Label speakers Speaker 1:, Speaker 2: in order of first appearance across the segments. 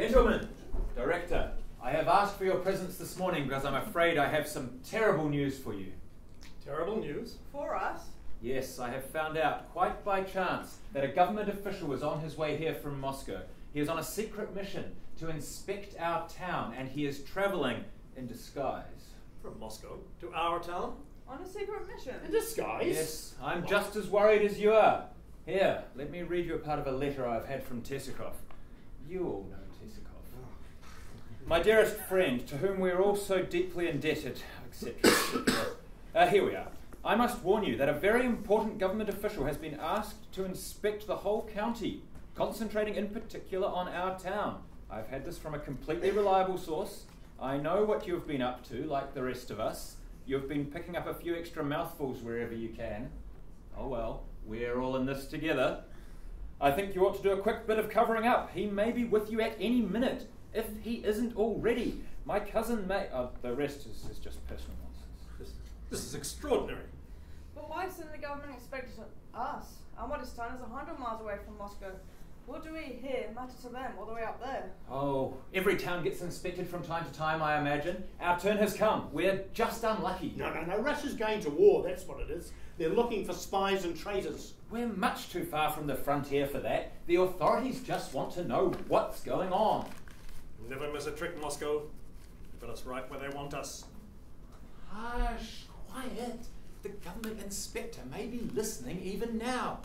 Speaker 1: Gentlemen, Director, I have asked for your presence this morning because I'm afraid I have some terrible news for you.
Speaker 2: Terrible news.
Speaker 3: For us?
Speaker 1: Yes, I have found out, quite by chance, that a government official was on his way here from Moscow. He is on a secret mission to inspect our town, and he is travelling in disguise.
Speaker 2: From Moscow to our town?
Speaker 3: On a secret mission?
Speaker 2: In disguise?
Speaker 1: Yes, I'm just as worried as you are. Here, let me read you a part of a letter I've had from Tessikov. You all know Tessikov. My dearest friend, to whom we are all so deeply indebted, etc. Uh, here we are. I must warn you that a very important government official has been asked to inspect the whole county, concentrating in particular on our town. I've had this from a completely reliable source. I know what you've been up to, like the rest of us. You've been picking up a few extra mouthfuls wherever you can. Oh well, we're all in this together. I think you ought to do a quick bit of covering up. He may be with you at any minute, if he isn't already. My cousin may. Oh, the rest is, is just personal nonsense.
Speaker 2: This, this is extraordinary.
Speaker 3: But why send the government inspectors us? Our modest town is a hundred miles away from Moscow. What do we here matter to them all the way up there?
Speaker 1: Oh, every town gets inspected from time to time, I imagine. Our turn has come. We're just unlucky.
Speaker 4: No, no, no. Russia's going to war, that's what it is. They're looking for spies and traitors.
Speaker 1: We're much too far from the frontier for that. The authorities just want to know what's going on.
Speaker 2: Never miss a trick, Moscow. They Put us right where they want us.
Speaker 1: Hush, quiet. The government inspector may be listening even now.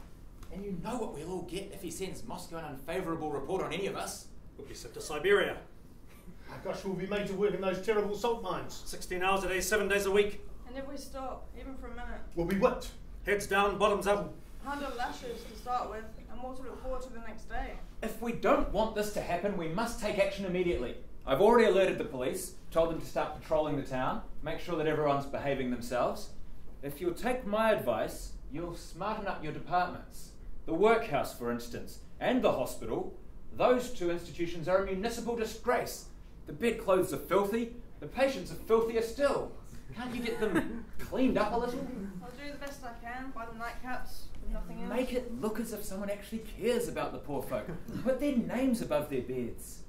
Speaker 1: And you know what we'll all get if he sends Moscow an unfavourable report on any of us.
Speaker 2: We'll be sent to Siberia.
Speaker 4: My gosh, we'll be made to work in those terrible salt mines.
Speaker 2: 16 hours a day, 7 days a week.
Speaker 3: And if we stop, even for a minute,
Speaker 4: We'll be whipped.
Speaker 2: Heads down, bottoms up.
Speaker 3: hundred lashes to start with, and more to look forward to the next day.
Speaker 1: If we don't want this to happen, we must take action immediately. I've already alerted the police, told them to start patrolling the town, make sure that everyone's behaving themselves. If you'll take my advice, you'll smarten up your departments. The workhouse, for instance, and the hospital. Those two institutions are a municipal disgrace. The bedclothes are filthy, the patients are filthier still. Can't you get them cleaned up a little?
Speaker 3: I'll do the best I can, by the nightcaps, if nothing else.
Speaker 1: Make it look as if someone actually cares about the poor folk. Put their names above their beds.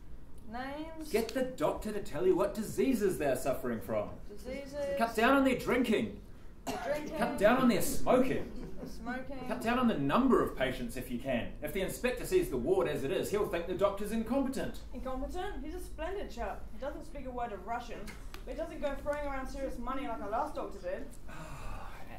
Speaker 3: Names,
Speaker 1: Get the doctor to tell you what diseases they're suffering from.
Speaker 3: diseases,
Speaker 1: Cut down on their drinking.
Speaker 3: drinking,
Speaker 1: Cut down on their smoking.
Speaker 3: smoking.
Speaker 1: Cut down on the number of patients if you can. If the inspector sees the ward as it is, he'll think the doctor's incompetent.
Speaker 3: Incompetent? He's a splendid chap. He doesn't speak a word of Russian, but he doesn't go throwing around serious money like our last doctor did.
Speaker 1: Ah,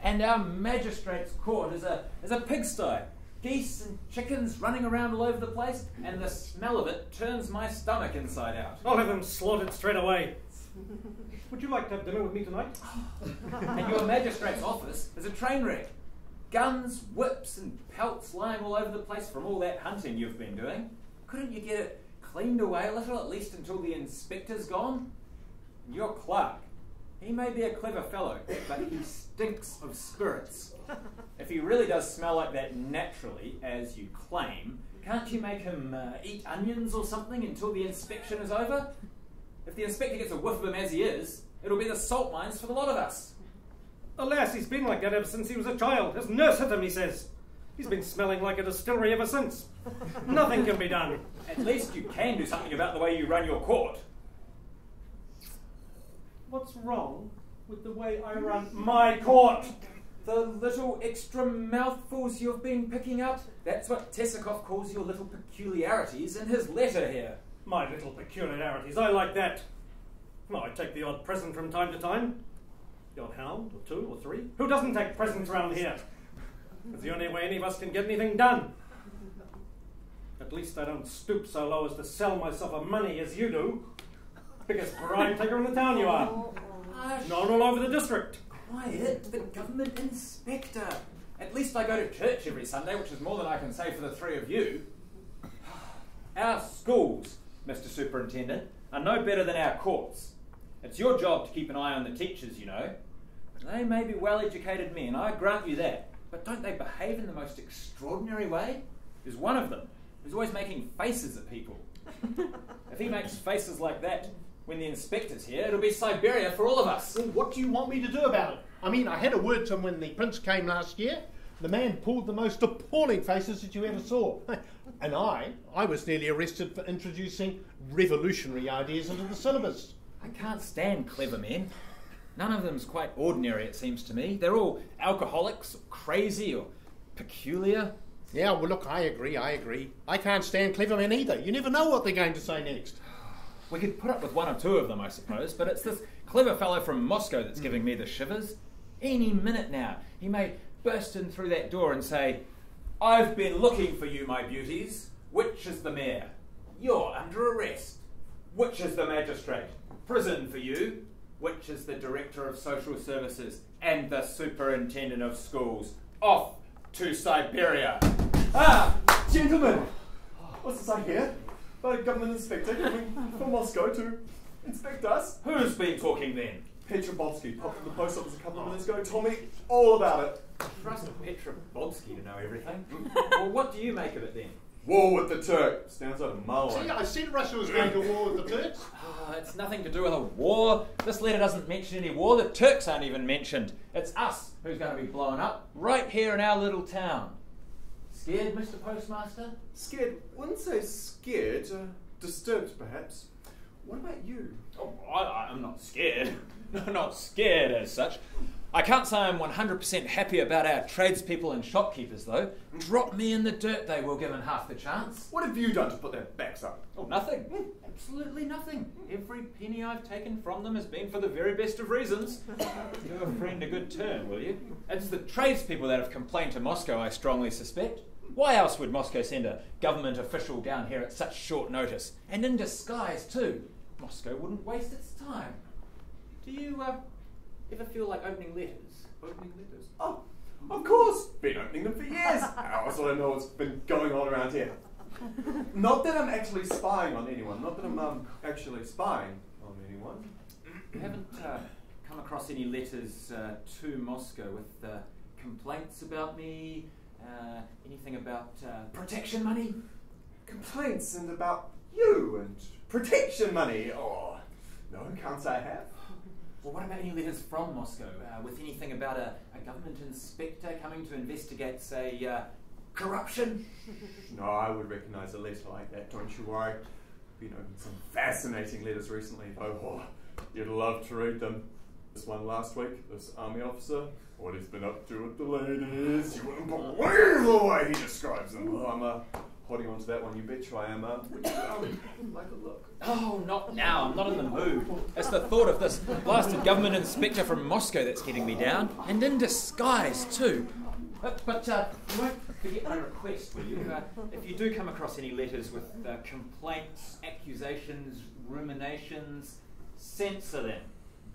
Speaker 1: And our magistrate's court is a, is a pigsty. Geese and chickens running around all over the place, and the smell of it turns my stomach inside out.
Speaker 2: I'll have them slaughtered straight away. Would you like to have dinner with me tonight?
Speaker 1: And your magistrate's office is a train wreck. Guns, whips, and pelts lying all over the place from all that hunting you've been doing. Couldn't you get it cleaned away a little, at least until the inspector's gone? And your clerk, he may be a clever fellow, but he stinks of spirits. If he really does smell like that naturally, as you claim, can't you make him uh, eat onions or something until the inspection is over? If the inspector gets a whiff of him as he is, it'll be the salt mines for the lot of us.
Speaker 2: Alas, he's been like that ever since he was a child. His nurse hit him, he says. He's been smelling like a distillery ever since. Nothing can be done.
Speaker 1: At least you can do something about the way you run your court.
Speaker 2: What's wrong with the way I run my court?
Speaker 1: The little extra mouthfuls you've been picking up, that's what Tessikov calls your little peculiarities in his letter here.
Speaker 2: My little peculiarities, I like that. Well, I take the odd present from time to time. The odd hound, or two, or three. Who doesn't take presents round here? It's the only way any of us can get anything done. At least I don't stoop so low as to sell myself a money as you do. Biggest bribe taker in the town you are. Oh, oh.
Speaker 1: Hush,
Speaker 2: Known all over the district.
Speaker 1: quiet, the government inspector. At least I go to church every Sunday, which is more than I can say for the three of you. Our schools, Mr. Superintendent, are no better than our courts. It's your job to keep an eye on the teachers, you know. They may be well educated men, I grant you that, but don't they behave in the most extraordinary way? There's one of them who's always making faces at people. if he makes faces like that when the inspector's here, it'll be Siberia for all of us.
Speaker 4: Well, what do you want me to do about it? I mean, I had a word to him when the prince came last year. The man pulled the most appalling faces that you ever saw. And I, I was nearly arrested for introducing revolutionary ideas into the syllabus.
Speaker 1: I can't stand clever men. None of them's quite ordinary, it seems to me. They're all alcoholics, or crazy, or peculiar.
Speaker 4: Yeah, well, look, I agree, I agree. I can't stand clever men either. You never know what they're going to say next.
Speaker 1: We could put up with one or two of them, I suppose, but it's this clever fellow from Moscow that's giving me the shivers. Any minute now, he may burst in through that door and say, I've been looking for you, my beauties. Which is the mayor? You're under arrest. Which is the magistrate? Prison for you. Which is the director of social services and the superintendent of schools? Off to Siberia. Ah!
Speaker 5: Gentlemen, what's this I hear? About a government inspector coming from Moscow to inspect us?
Speaker 1: Who's been talking then?
Speaker 5: Petrobovsky popped in the post office a couple of minutes ago and told me all about it.
Speaker 1: Trust Petrobovsky to know everything. well, what do you make of it then?
Speaker 5: War with the Turk. Stands out a mile
Speaker 4: See. I said Russia was going to war with the Turks.
Speaker 1: Ah, it's nothing to do with a war. This letter doesn't mention any war. The Turks aren't even mentioned. It's us who's going to be blown up right here in our little town. Scared, Mr. Postmaster?
Speaker 5: Scared? Wouldn't say scared. Uh, disturbed, perhaps. What about you?
Speaker 1: Oh, I, I'm not scared. No, not scared as such. I can't say I'm 100% happy about our tradespeople and shopkeepers, though. Drop me in the dirt, they will, given half the chance.
Speaker 5: What have you done to put their backs up?
Speaker 1: Oh, nothing. Absolutely nothing. Every penny I've taken from them has been for the very best of reasons. Do a friend a good turn, will you? It's the tradespeople that have complained to Moscow, I strongly suspect. Why else would Moscow send a government official down here at such short notice? And in disguise, too. Moscow wouldn't waste its time. Do you uh, ever feel like opening letters?
Speaker 5: Opening letters? Oh, of course. Been opening them for years. I also don't know what's been going on around here. Not that I'm actually spying on anyone. Not that I'm um, actually spying on anyone.
Speaker 1: You haven't uh, come across any letters uh, to Moscow with uh, complaints about me? Uh, anything about uh, protection money?
Speaker 5: Complaints and about you and protection money. Oh, no, can't say I have.
Speaker 1: Well, what about any letters from Moscow uh, with anything about a, a government inspector coming to investigate, say, uh, corruption?
Speaker 5: No, I would recognise a letter like that, don't you worry. Been opening some fascinating letters recently, though. Oh, you'd love to read them. This one last week, this army officer, what he's been up to with the ladies. You wouldn't believe the way he describes them. Oh, I'm uh, holding on to that one, you bet I am. Uh, would you um, like a look?
Speaker 1: Oh, not now. I'm not in the mood. It's the thought of this blasted government inspector from Moscow that's getting me down, and in disguise, too. But, but uh, you won't forget my request, will you? Uh, if you do come across any letters with uh, complaints, accusations, ruminations, censor them.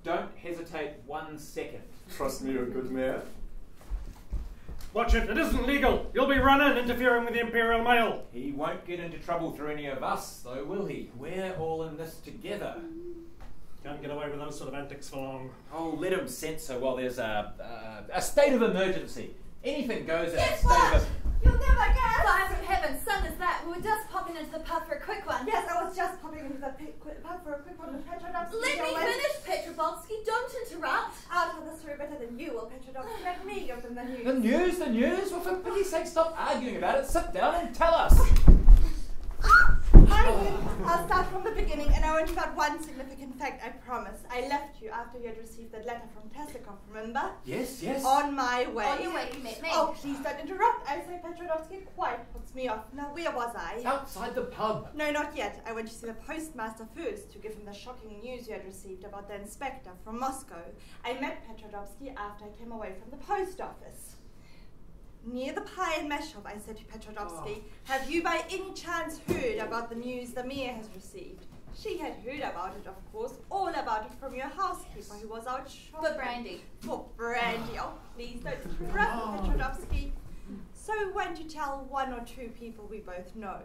Speaker 1: Don't hesitate one second.
Speaker 5: Trust me, you're a good man.
Speaker 2: Watch it, it isn't legal. You'll be running, interfering with the Imperial Mail.
Speaker 1: He won't get into trouble through any of us, though, will he? We're all in this together.
Speaker 2: Can't get away with those sort of antics for long.
Speaker 1: Oh, let him censor while there's a, a, a state of emergency. Anything goes in a state
Speaker 6: what?
Speaker 1: of.
Speaker 6: You'll never guess! Fire from heaven, son is that. We were just popping into the pub for a quick one.
Speaker 3: Yes, I was just popping into the pit, quick, pub for a quick one with Petrodovsky.
Speaker 6: Let me
Speaker 3: Your
Speaker 6: finish, Petrovsky. Don't interrupt.
Speaker 3: I'll tell the story better than you will, Petrodovsky. Let me give them the news.
Speaker 1: The news, the news. Well, for pity's sake, stop arguing about it. Sit down and tell us.
Speaker 3: I will. I'll start from the beginning, and I only got one significant fact, I promise. I left you after you had received that letter from Tessikov, remember?
Speaker 1: Yes, yes.
Speaker 3: On my way.
Speaker 6: On your way, you met me.
Speaker 3: Oh, please don't interrupt. I say Petrodovsky quite puts me off. Now, where was I?
Speaker 1: Outside the pub.
Speaker 3: No, not yet. I went to see the postmaster first to give him the shocking news you had received about the inspector from Moscow. I met Petrodovsky after I came away from the post office. Near the pie and mash shop, I said to Petrodovsky, oh. Have you by any chance heard about the news the mayor has received? She had heard about it, of course, all about it from your housekeeper who was out shopping.
Speaker 6: For brandy.
Speaker 3: For brandy. Oh, please don't interrupt, oh. Petrodovsky. So we went to tell one or two people we both know.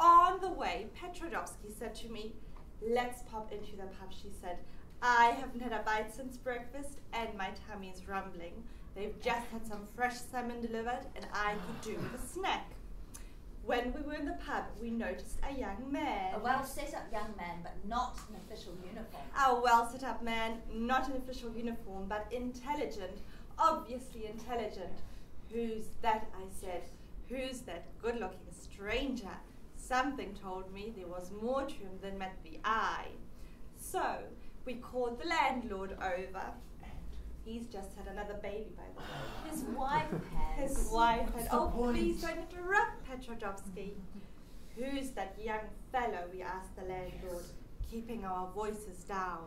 Speaker 3: On the way, Petrodovsky said to me, Let's pop into the pub, she said. I haven't had a bite since breakfast and my tummy is rumbling. They've just had some fresh salmon delivered and I could do with a snack. When we were in the pub, we noticed a young man.
Speaker 6: A well set up young man, but not an official uniform.
Speaker 3: A well set up man, not in official uniform, but intelligent, obviously intelligent, Who's that? I said. Who's that good looking stranger? Something told me there was more to him than met the eye. So we called the landlord over. He's just had another baby, by the way.
Speaker 6: His wife has.
Speaker 3: His wife had. Oh,
Speaker 1: point?
Speaker 3: please don't interrupt, Petrodovsky. Who's that young fellow? We asked the landlord, keeping our voices down.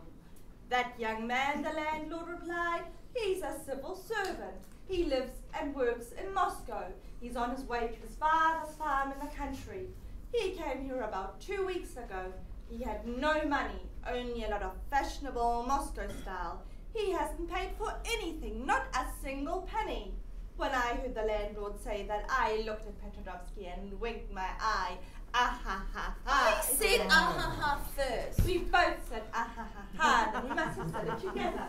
Speaker 3: That young man, the landlord replied, he's a civil servant. He lives and works in Moscow. He's on his way to his father's farm in the country. He came here about two weeks ago. He had no money, only a lot of fashionable Moscow style. He hasn't paid for anything, not a single penny. When I heard the landlord say that, I looked at Petrodovsky and winked my eye. Ah ha ha ha.
Speaker 6: I said ah ha ha first.
Speaker 3: We both said ah ha ha ha, then we must have said it together.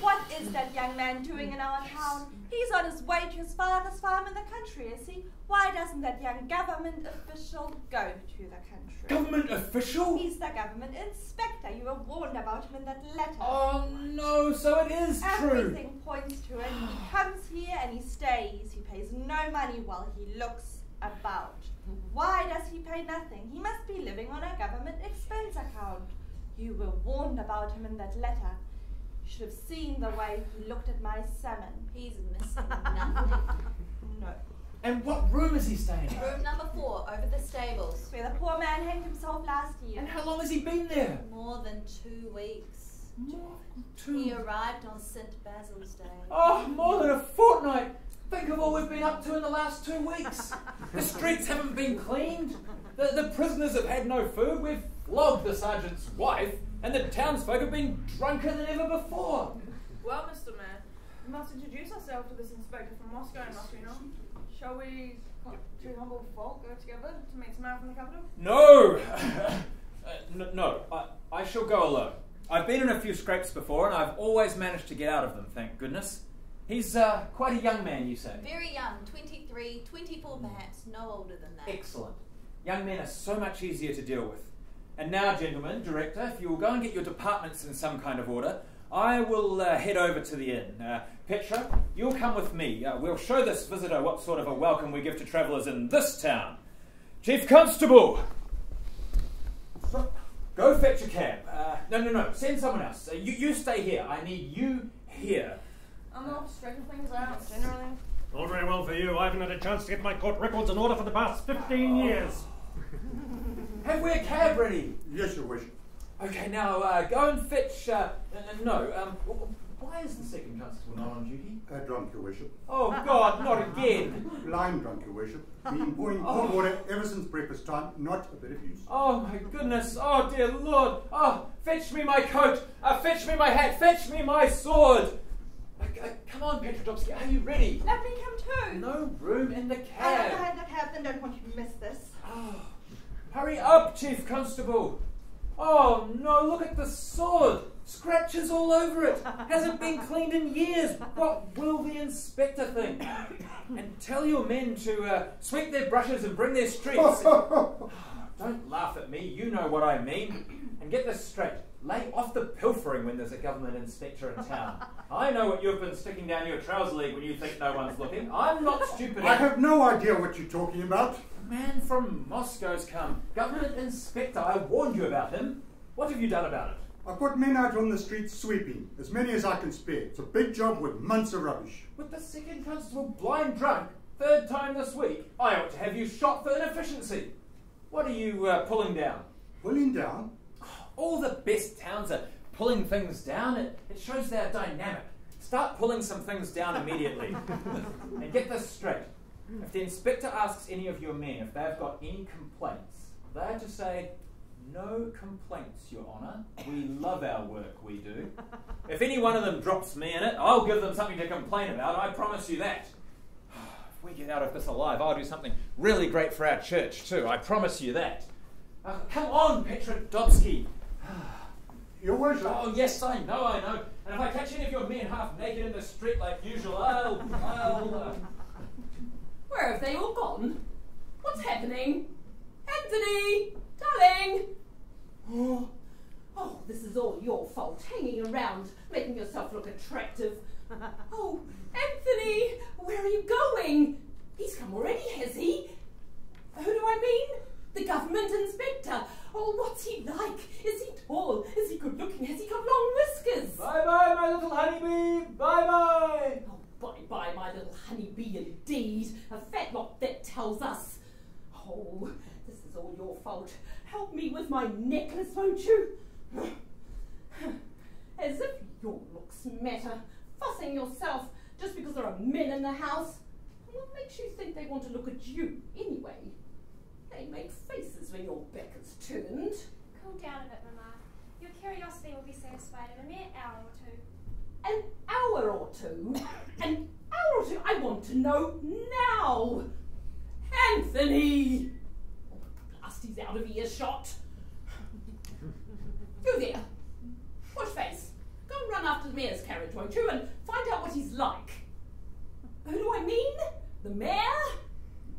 Speaker 3: What is that young man doing in our town? He's on his way to his father's farm in the country, is he? Why doesn't that young government official go to the country?
Speaker 1: Government official?
Speaker 3: He's the government inspector. You were warned about him in that letter.
Speaker 1: Oh no, so it is true.
Speaker 3: Everything points to it. He comes here and he stays. He pays no money while he looks about. Why does he pay nothing? He must be living on a government expense account. You were warned about him in that letter. You should have seen the way he looked at my salmon.
Speaker 6: He's missing nothing.
Speaker 3: No.
Speaker 1: And what room is he staying in?
Speaker 6: Room number four, over the stables.
Speaker 3: Where the poor man hanged himself last year.
Speaker 1: And how long has he been there?
Speaker 6: More than two weeks.
Speaker 1: More
Speaker 6: He arrived on St. Basil's Day.
Speaker 1: Oh, more than a fortnight. Think of all we've been up to in the last two weeks. The streets haven't been cleaned. The, the prisoners have had no food. We've flogged the sergeant's wife, and the townsfolk have been drunker than ever before.
Speaker 7: Well, Mr. Mayor, we must introduce ourselves to this inspector from Moscow, must we not? Shall we, two humble folk, go together to meet some man from the capital?
Speaker 1: No! Uh, n- no, I, I shall go alone. I've been in a few scrapes before, and I've always managed to get out of them, thank goodness. He's uh, quite a young man, you say?
Speaker 6: Very young, 23, 24 perhaps, no older than that.
Speaker 1: Excellent. Young men are so much easier to deal with. And now, gentlemen, director, if you will go and get your departments in some kind of order, I will uh, head over to the inn. Uh, Petra, you'll come with me. Uh, we'll show this visitor what sort of a welcome we give to travellers in this town. Chief Constable! Go fetch a cab. Uh, no, no, no. Send someone else. Uh, you, you stay here. I need you here.
Speaker 7: I'm not straighten things out, generally.
Speaker 2: All very well for you. I haven't had a chance to get my court records in order for the past 15 years.
Speaker 1: Have we a cab ready?
Speaker 8: Yes, Your Worship.
Speaker 1: Okay, now uh, go and fetch. Uh, uh, no, um, w- w- why is the second constable not on duty?
Speaker 8: Uh, drunk, Your Worship.
Speaker 1: Oh God, not again!
Speaker 8: Blind drunk, Your Worship. Been pouring cold water ever since breakfast time. Not a bit of use.
Speaker 1: Oh my goodness! Oh dear Lord! Oh, fetch me my coat! Uh, fetch me my hat! Fetch me my sword! Uh, uh, come on, Petrodovsky, are you ready?
Speaker 3: Let me come too.
Speaker 1: No room in the cab.
Speaker 3: I have
Speaker 1: cab.
Speaker 3: had the cab, then don't want you to miss this.
Speaker 1: Oh, hurry up, Chief Constable! Oh no, look at the sword! Scratches all over it! Hasn't been cleaned in years! What will the inspector think? And tell your men to uh, sweep their brushes and bring their streets. Don't laugh at me, you know what I mean. And get this straight lay off the pilfering when there's a government inspector in town. I know what you've been sticking down your trouser leg when you think no one's looking. I'm not stupid.
Speaker 8: I have no idea what you're talking about.
Speaker 1: A man from Moscow's come. Government inspector, I warned you about him. What have you done about it?
Speaker 8: I've got men out on the streets sweeping, as many as I can spare. It's a big job with months of rubbish.
Speaker 1: With the second constable blind drunk, third time this week, I ought to have you shot for inefficiency. What are you uh, pulling down?
Speaker 8: Pulling down.
Speaker 1: All the best towns are pulling things down. It, it shows they're dynamic. Start pulling some things down immediately. and get this straight. If the inspector asks any of your men if they've got any complaints, they're to say, No complaints, Your Honour. We love our work, we do. If any one of them drops me in it, I'll give them something to complain about, I promise you that. If we get out of this alive, I'll do something really great for our church, too. I promise you that. Uh, come on, Petrodovsky.
Speaker 8: Your Worship.
Speaker 1: Oh, yes, I know, I know. And if I catch any of your men half naked in the street like usual, I'll. I'll uh...
Speaker 9: Where have they all gone? What's happening? Anthony! Darling! Oh, oh, this is all your fault, hanging around, making yourself look attractive. oh, Anthony! Where are you going? He's come already, has he? Who do I mean? The government inspector. Oh, what's he like? Is he tall? Is he good looking? Has he got long whiskers?
Speaker 1: Bye bye, my
Speaker 9: little honeybee. Bye bye. Oh, bye bye, my little honeybee indeed. A fat lot that tells us. Oh, this is all your fault. Help me with my necklace, won't you? As if your looks matter. Fussing yourself just because there are men in the house. What makes you think they want to look at you anyway? They make faces when your back is turned.
Speaker 10: Cool down a bit, Mama. Your curiosity will be satisfied in a mere hour or two.
Speaker 9: An hour or two? An hour or two? I want to know now! Anthony! Blast, he's out of earshot. You there, push face. Go and run after the mayor's carriage, won't you, and find out what he's like. Who do I mean? The mayor?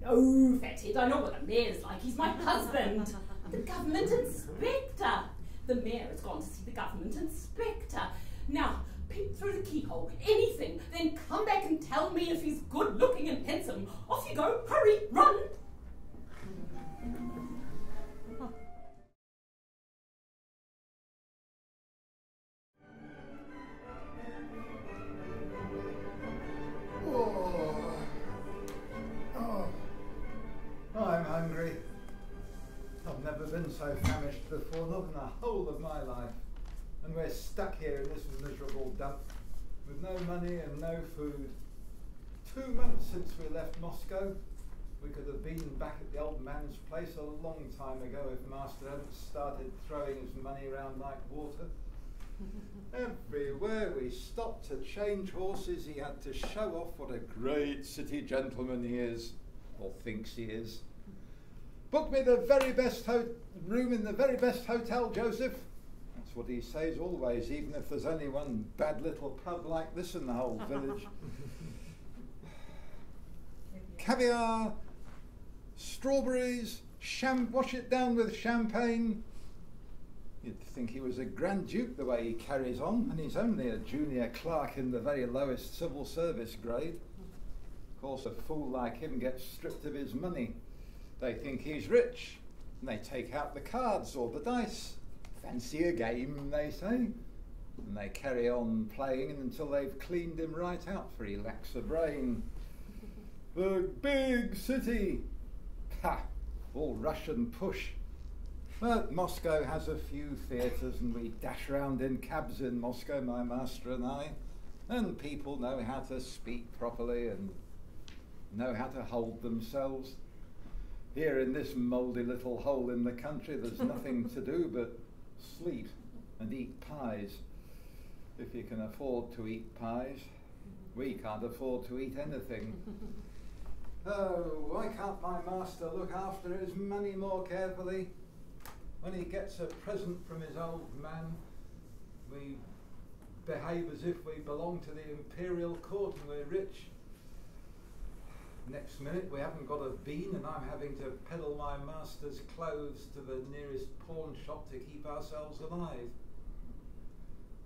Speaker 9: No, fathead, I know what the mayor's like. He's my husband. The government inspector. The mayor has gone to see the government inspector. Now, peep through the keyhole, anything, then come back and tell me if he's good looking and handsome. Off you go, hurry, run!
Speaker 11: Moscow. We could have been back at the old man's place a long time ago if Master hadn't started throwing his money around like water. Everywhere we stopped to change horses, he had to show off what a great city gentleman he is, or thinks he is. Book me the very best ho- room in the very best hotel, Joseph. That's what he says always, even if there's only one bad little pub like this in the whole village. Caviar, strawberries, sham- wash it down with champagne. You'd think he was a Grand Duke the way he carries on, and he's only a junior clerk in the very lowest civil service grade. Of course, a fool like him gets stripped of his money. They think he's rich, and they take out the cards or the dice. Fancy a game, they say. And they carry on playing until they've cleaned him right out, for he lacks a brain. The big city! Ha! All Russian push. But Moscow has a few theatres, and we dash round in cabs in Moscow, my master and I. And people know how to speak properly and know how to hold themselves. Here in this mouldy little hole in the country, there's nothing to do but sleep and eat pies. If you can afford to eat pies, we can't afford to eat anything. Oh, why can't my master look after his money more carefully? When he gets a present from his old man, we behave as if we belong to the imperial court and we're rich. Next minute, we haven't got a bean, and I'm having to peddle my master's clothes to the nearest pawn shop to keep ourselves alive.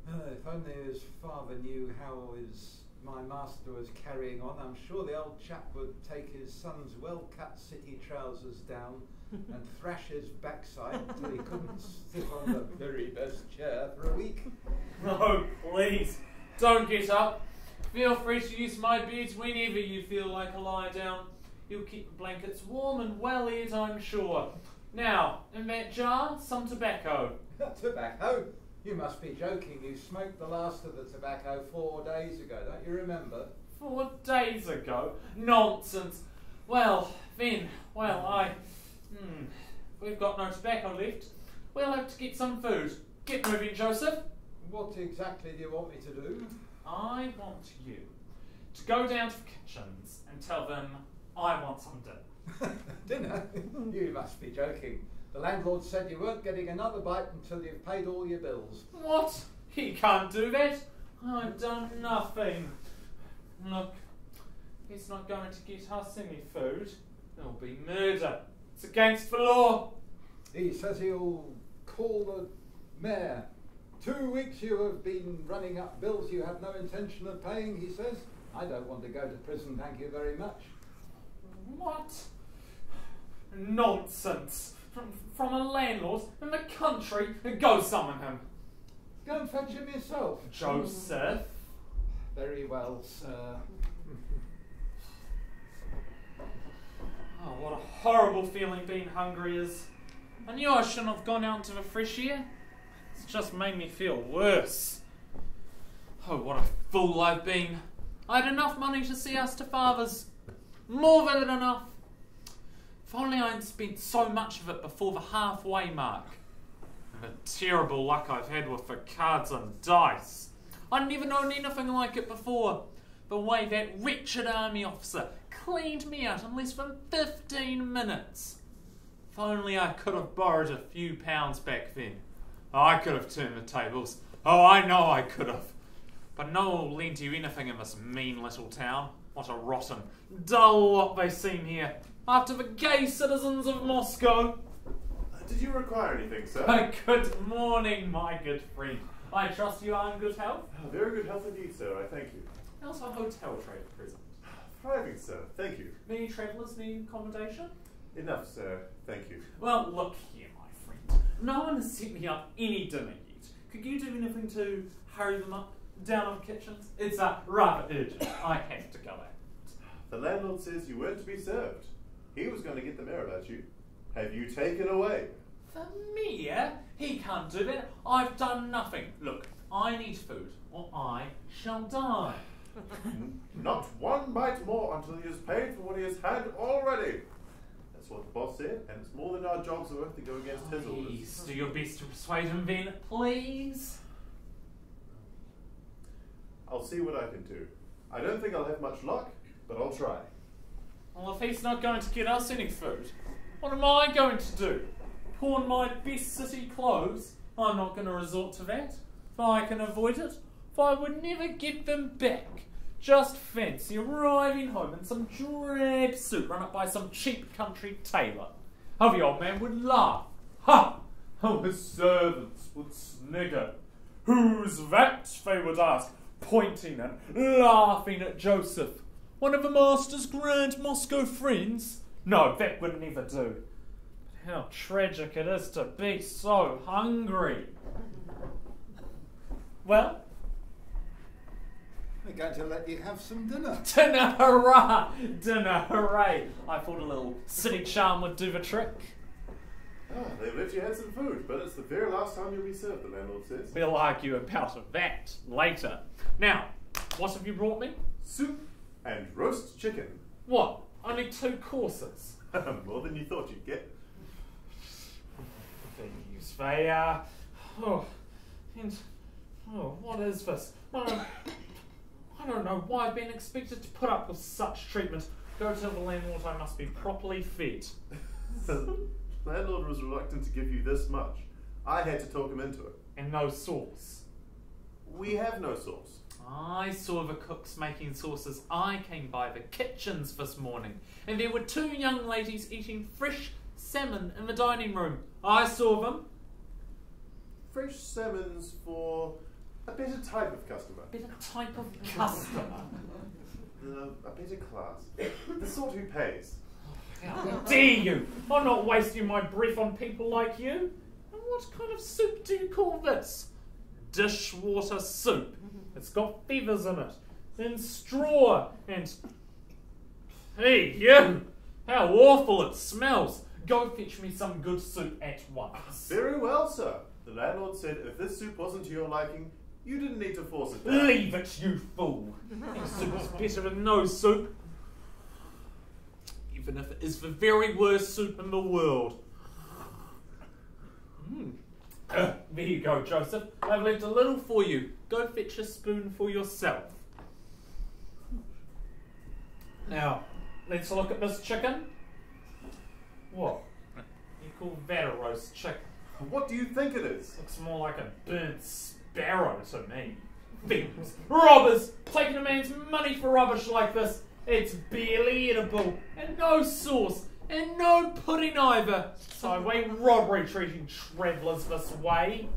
Speaker 11: Uh, if only his father knew how his my master was carrying on, I'm sure the old chap would take his son's well cut city trousers down and thrash his backside till he couldn't sit on the very best chair for a week.
Speaker 12: Oh, please, don't get up. Feel free to use my beds whenever you feel like a lie down. You'll keep the blankets warm and well aired, I'm sure. Now, in that jar, some tobacco.
Speaker 11: tobacco? You must be joking. You smoked the last of the tobacco four days ago, don't you remember?
Speaker 12: Four days ago? Nonsense. Well, then, well, I. Hmm, we've got no tobacco left. We'll have to get some food. Get moving, Joseph.
Speaker 11: What exactly do you want me to do?
Speaker 12: I want you to go down to the kitchens and tell them I want some dinner.
Speaker 11: Dinner? you must be joking. The landlord said you weren't getting another bite until you've paid all your bills.
Speaker 12: What? He can't do that. I've done nothing. Look, he's not going to get us any food. It'll be murder. It's against the law.
Speaker 11: He says he'll call the mayor. Two weeks you have been running up bills you had no intention of paying, he says. I don't want to go to prison, thank you very much.
Speaker 12: What? Nonsense from, from a landlord in the country and go summon him.
Speaker 11: Go and fetch him yourself.
Speaker 12: Joseph.
Speaker 11: Very well, sir.
Speaker 12: oh, what a horrible feeling being hungry is. I knew I shouldn't have gone out into the fresh air. It's just made me feel worse. Oh, what a fool I've been. I had enough money to see us to father's. More than enough. If only I hadn't spent so much of it before the halfway mark. The terrible luck I've had with the cards and dice. I'd never known anything like it before. The way that wretched army officer cleaned me out in less than 15 minutes. If only I could have borrowed a few pounds back then. I could have turned the tables. Oh, I know I could have. But no one will lend you anything in this mean little town. What a rotten, dull lot they seem here. After the gay citizens of Moscow.
Speaker 5: Did you require anything, sir?
Speaker 12: Uh, good morning, my good friend. I trust you are in good health.
Speaker 5: Oh, very good health indeed, sir. I thank you.
Speaker 12: How's our hotel trade at present?
Speaker 5: Thriving, sir. Thank you.
Speaker 12: Many travellers need accommodation?
Speaker 5: Enough, sir. Thank you.
Speaker 12: Well, look here, my friend. No one has sent me up any dinner yet. Could you do anything to hurry them up down the kitchens? It's uh, rather urgent. I have to go out.
Speaker 5: The landlord says you weren't to be served. He was going to get the mayor about you. Have you taken away?
Speaker 12: The mayor? He can't do it. I've done nothing. Look, I need food, or I shall die.
Speaker 5: Not one bite more until he has paid for what he has had already. That's what the boss said, and it's more than our jobs are worth to go against his orders.
Speaker 12: Please do your best to persuade him, then, please.
Speaker 5: I'll see what I can do. I don't think I'll have much luck, but I'll try.
Speaker 12: Well, if he's not going to get us any food, what am I going to do? Pawn my best city clothes? I'm not going to resort to that. If I can avoid it, if I would never get them back. Just fancy arriving home in some drab suit run up by some cheap country tailor. How the old man would laugh. Ha! How his servants would snigger. Who's that? they would ask, pointing and laughing at Joseph. One of the master's grand Moscow friends? No, that would never do. But how tragic it is to be so hungry. Well,
Speaker 11: We're going to let you have some dinner.
Speaker 12: dinner hurrah! Dinner hooray! I thought a little city charm would do the trick.
Speaker 5: Ah, they've let you have some food, but it's the very last time you'll be served, the landlord says.
Speaker 12: We'll argue about that later. Now, what have you brought me?
Speaker 5: Soup and roast chicken.
Speaker 12: What? Only two courses?
Speaker 5: More than you thought you'd get.
Speaker 12: These, they are. Oh, and. Oh, what is this? I don't, I don't know why I've been expected to put up with such treatment. Go tell the landlord I must be properly fed.
Speaker 5: The landlord was reluctant to give you this much. I had to talk him into it.
Speaker 12: And no sauce.
Speaker 5: We have no sauce.
Speaker 12: I saw the cooks making sauces. I came by the kitchens this morning, and there were two young ladies eating fresh salmon in the dining room. I saw them.
Speaker 5: Fresh salmons for a better type of customer.
Speaker 12: Better type of customer.
Speaker 5: Uh, a better class. The sort who pays.
Speaker 12: How dare you? I'm not wasting my breath on people like you. And what kind of soup do you call this? Dishwater soup. It's got feathers in it, and straw, and. Hey, you! How awful it smells! Go fetch me some good soup at once.
Speaker 5: Very well, sir. The landlord said if this soup wasn't to your liking, you didn't need to force it down.
Speaker 12: Leave it, you fool! This soup is better than no soup. Even if it is the very worst soup in the world. Mm. Uh, there you go, Joseph. I've left a little for you. Go fetch a spoon for yourself. Now, let's look at this chicken. What? You call that a roast chicken?
Speaker 5: What do you think it is?
Speaker 12: Looks more like a burnt sparrow to me. Thieves, robbers, taking a man's money for rubbish like this. It's barely edible, and no sauce, and no pudding either. So I way robbery treating travellers this way.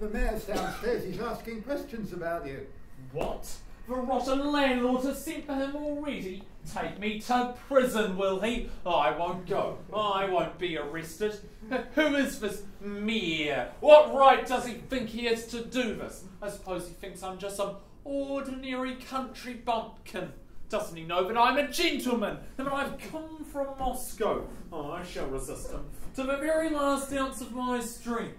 Speaker 11: The mayor's downstairs. He's asking questions about you.
Speaker 12: What? The rotten landlord has sent for him already? Take me to prison, will he? I won't go. I won't be arrested. Who is this mayor? What right does he think he has to do this? I suppose he thinks I'm just some ordinary country bumpkin. Doesn't he know that I'm a gentleman and that I've come from Moscow? Oh, I shall resist him to the very last ounce of my strength.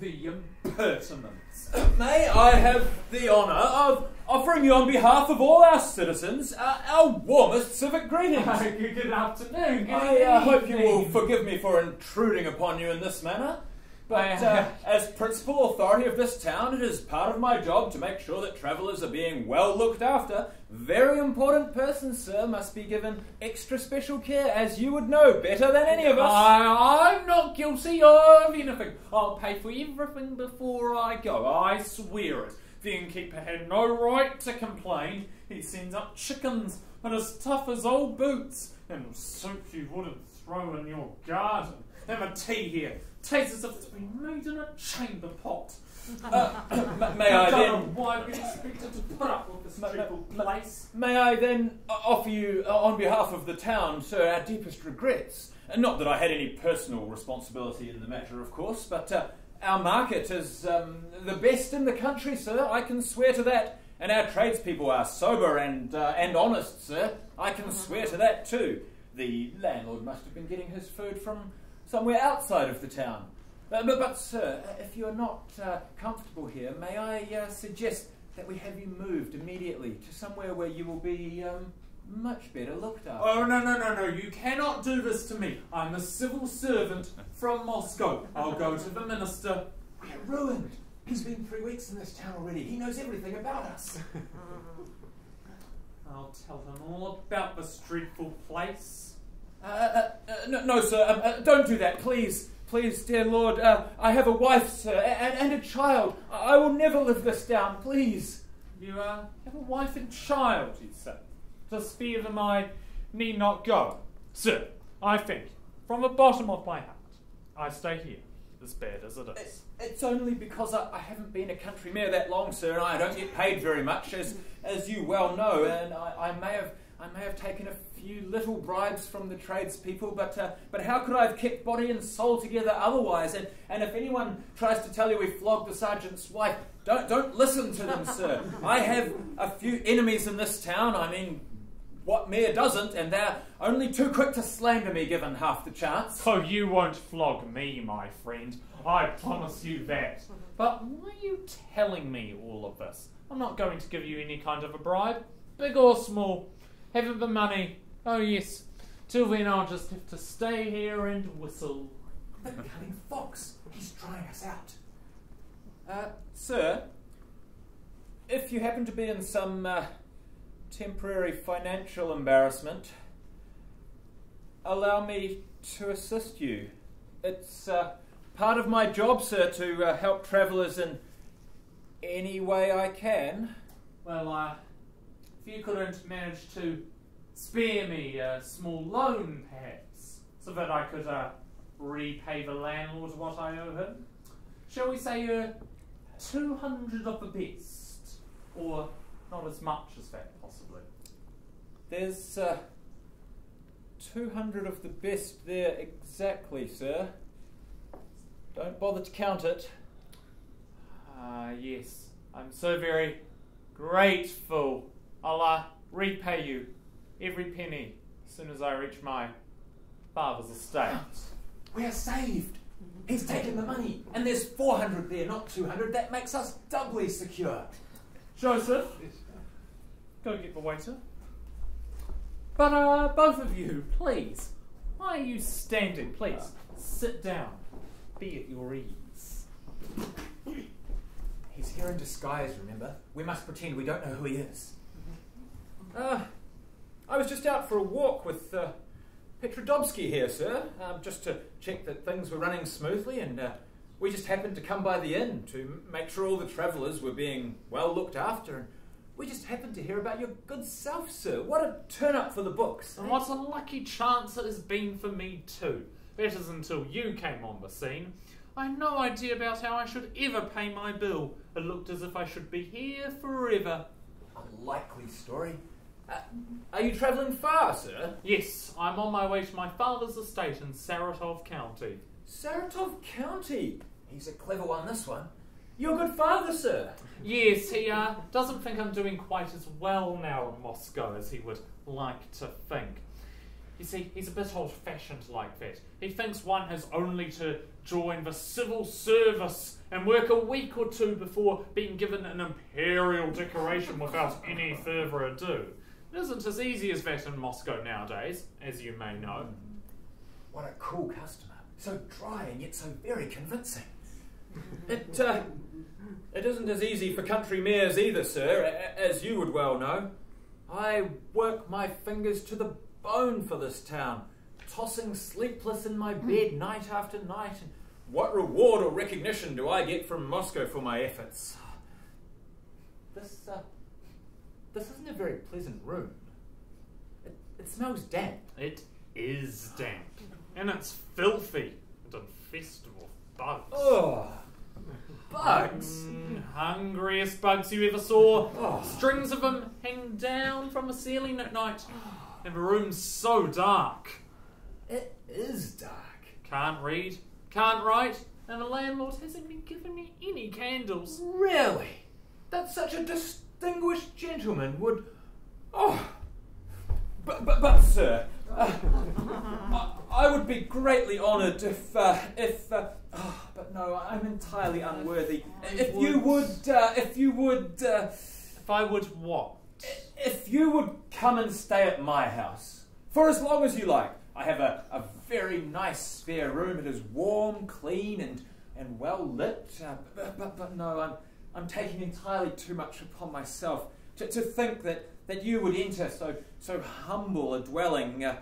Speaker 12: The impertinence.
Speaker 1: May I have the honour of offering you on behalf of all our citizens uh, our warmest civic greetings.
Speaker 12: Good afternoon. Good
Speaker 1: I uh, hope you will forgive me for intruding upon you in this manner. But uh, as principal authority of this town, it is part of my job to make sure that travellers are being well looked after. Very important persons, sir, must be given extra special care, as you would know better than any of us.
Speaker 12: I, I'm not guilty of anything. I'll pay for everything before I go. I swear it. The innkeeper had no right to complain. He sends up chickens and as tough as old boots and soup you wouldn't throw in your garden. Have a tea here tastes as if it's been made in a chamber pot.
Speaker 1: Uh, may I then-
Speaker 12: know why we expected to put up with this dreadful place.
Speaker 1: May I then offer you, uh, on behalf of the town, sir, our deepest regrets? Uh, Not that I had any personal responsibility in the matter, of course, but uh, our market is um, the best in the country, sir. I can swear to that. And our tradespeople are sober and uh, and honest, sir. I can swear to that too. The landlord must have been getting his food from somewhere outside of the town. Uh, but, but, sir, uh, if you're not uh, comfortable here, may I uh, suggest that we have you moved immediately to somewhere where you will be um, much better looked after?
Speaker 12: Oh, no, no, no, no. You cannot do this to me. I'm a civil servant from Moscow. I'll go to the minister.
Speaker 1: We're ruined. He's been three weeks in this town already. He knows everything about us.
Speaker 12: I'll tell him all about this dreadful place.
Speaker 1: Uh, uh, uh, no, no, sir, um, uh, don't do that, please. Please, dear Lord. Uh, I have a wife, sir, and, and a child. I will never live this down, please.
Speaker 12: You uh, have a wife and child, you say. To spare them, I need not go. Sir, I think, from the bottom of my heart, I stay here, as bad as it is.
Speaker 1: It's only because I, I haven't been a country mayor that long, sir, and I don't get paid very much, as as you well know. And I, I may have I may have taken a few little bribes from the tradespeople, but uh, but how could I have kept body and soul together otherwise? And and if anyone tries to tell you we flogged the sergeant's wife, don't don't listen to them, sir. I have a few enemies in this town. I mean. What mayor doesn't, and they're only too quick to slander me given half the chance.
Speaker 12: Oh, you won't flog me, my friend. I promise you that. But why are you telling me all of this? I'm not going to give you any kind of a bribe, big or small. Have the money. Oh, yes. Till then, I'll just have to stay here and whistle.
Speaker 1: The cunning fox. He's trying us out. Uh, sir, if you happen to be in some uh, temporary financial embarrassment, allow me to assist you. It's uh, part of my job, sir, to uh, help travellers in any way I can.
Speaker 12: Well, uh, if you couldn't manage to spare me a small loan, perhaps, so that I could uh, repay the landlord what I owe him. Shall we say uh, 200 of the best? Or not as much as that, possibly?
Speaker 1: There's uh, 200 of the best there exactly, sir. Don't bother to count it.
Speaker 12: Ah, yes. I'm so very grateful. I'll uh, repay you every penny as soon as I reach my father's estate.
Speaker 1: We are saved. He's taken the money, and there's 400 there, not 200. That makes us doubly secure.
Speaker 12: Joseph, go get the waiter. But uh, both of you, please, why are you standing? Please, sit down. Be at your ease.
Speaker 1: He's here in disguise, remember? We must pretend we don't know who he is. Uh, I was just out for a walk with uh, Petrodobsky here, sir, um, just to check that things were running smoothly, and uh, we just happened to come by the inn to m- make sure all the travellers were being well looked after. And we just happened to hear about your good self, sir. What a turn up for the books.
Speaker 12: And what a lucky chance it has been for me too. That is until you came on the scene. I had no idea about how I should ever pay my bill. It looked as if I should be here forever.
Speaker 1: A likely story. Uh, are you travelling far, sir?
Speaker 12: Yes, I'm on my way to my father's estate in Saratov County.
Speaker 1: Saratov County. He's a clever one, this one. Your good father, sir.
Speaker 12: Yes, he uh, doesn't think I'm doing quite as well now in Moscow as he would like to think. You see, he's a bit old fashioned like that. He thinks one has only to join the civil service and work a week or two before being given an imperial decoration without any further ado. It isn't as easy as that in Moscow nowadays, as you may know.
Speaker 1: What a cool customer. So dry and yet so very convincing. It, uh, it isn't as easy for country mayors either, sir, a- as you would well know. I work my fingers to the bone for this town, tossing sleepless in my bed night after night. And what reward or recognition do I get from Moscow for my efforts? This, uh, this isn't a very pleasant room. It, it smells damp.
Speaker 12: It is damp. And it's filthy and infested with bugs.
Speaker 1: Oh, bugs.
Speaker 12: Mm, hungriest bugs you ever saw.
Speaker 1: Oh.
Speaker 12: Strings of them hang down from the ceiling at night. And the room's so dark.
Speaker 1: It is dark.
Speaker 12: Can't read, can't write, and the landlord hasn't been giving me any candles.
Speaker 1: Really? That's such a distinguished gentleman would. Oh! But, but, but sir, uh, I, I would be greatly honoured if. Uh, if uh, oh, but no, I'm entirely unworthy. If you would. Uh, if you would. Uh,
Speaker 12: If I would what?
Speaker 1: if you would come and stay at my house for as long as you like. I have a, a very nice spare room. It is warm, clean, and, and well lit. Uh, but, but, but no, I'm, I'm taking entirely too much upon myself to, to think that, that you would enter so, so humble a dwelling, uh,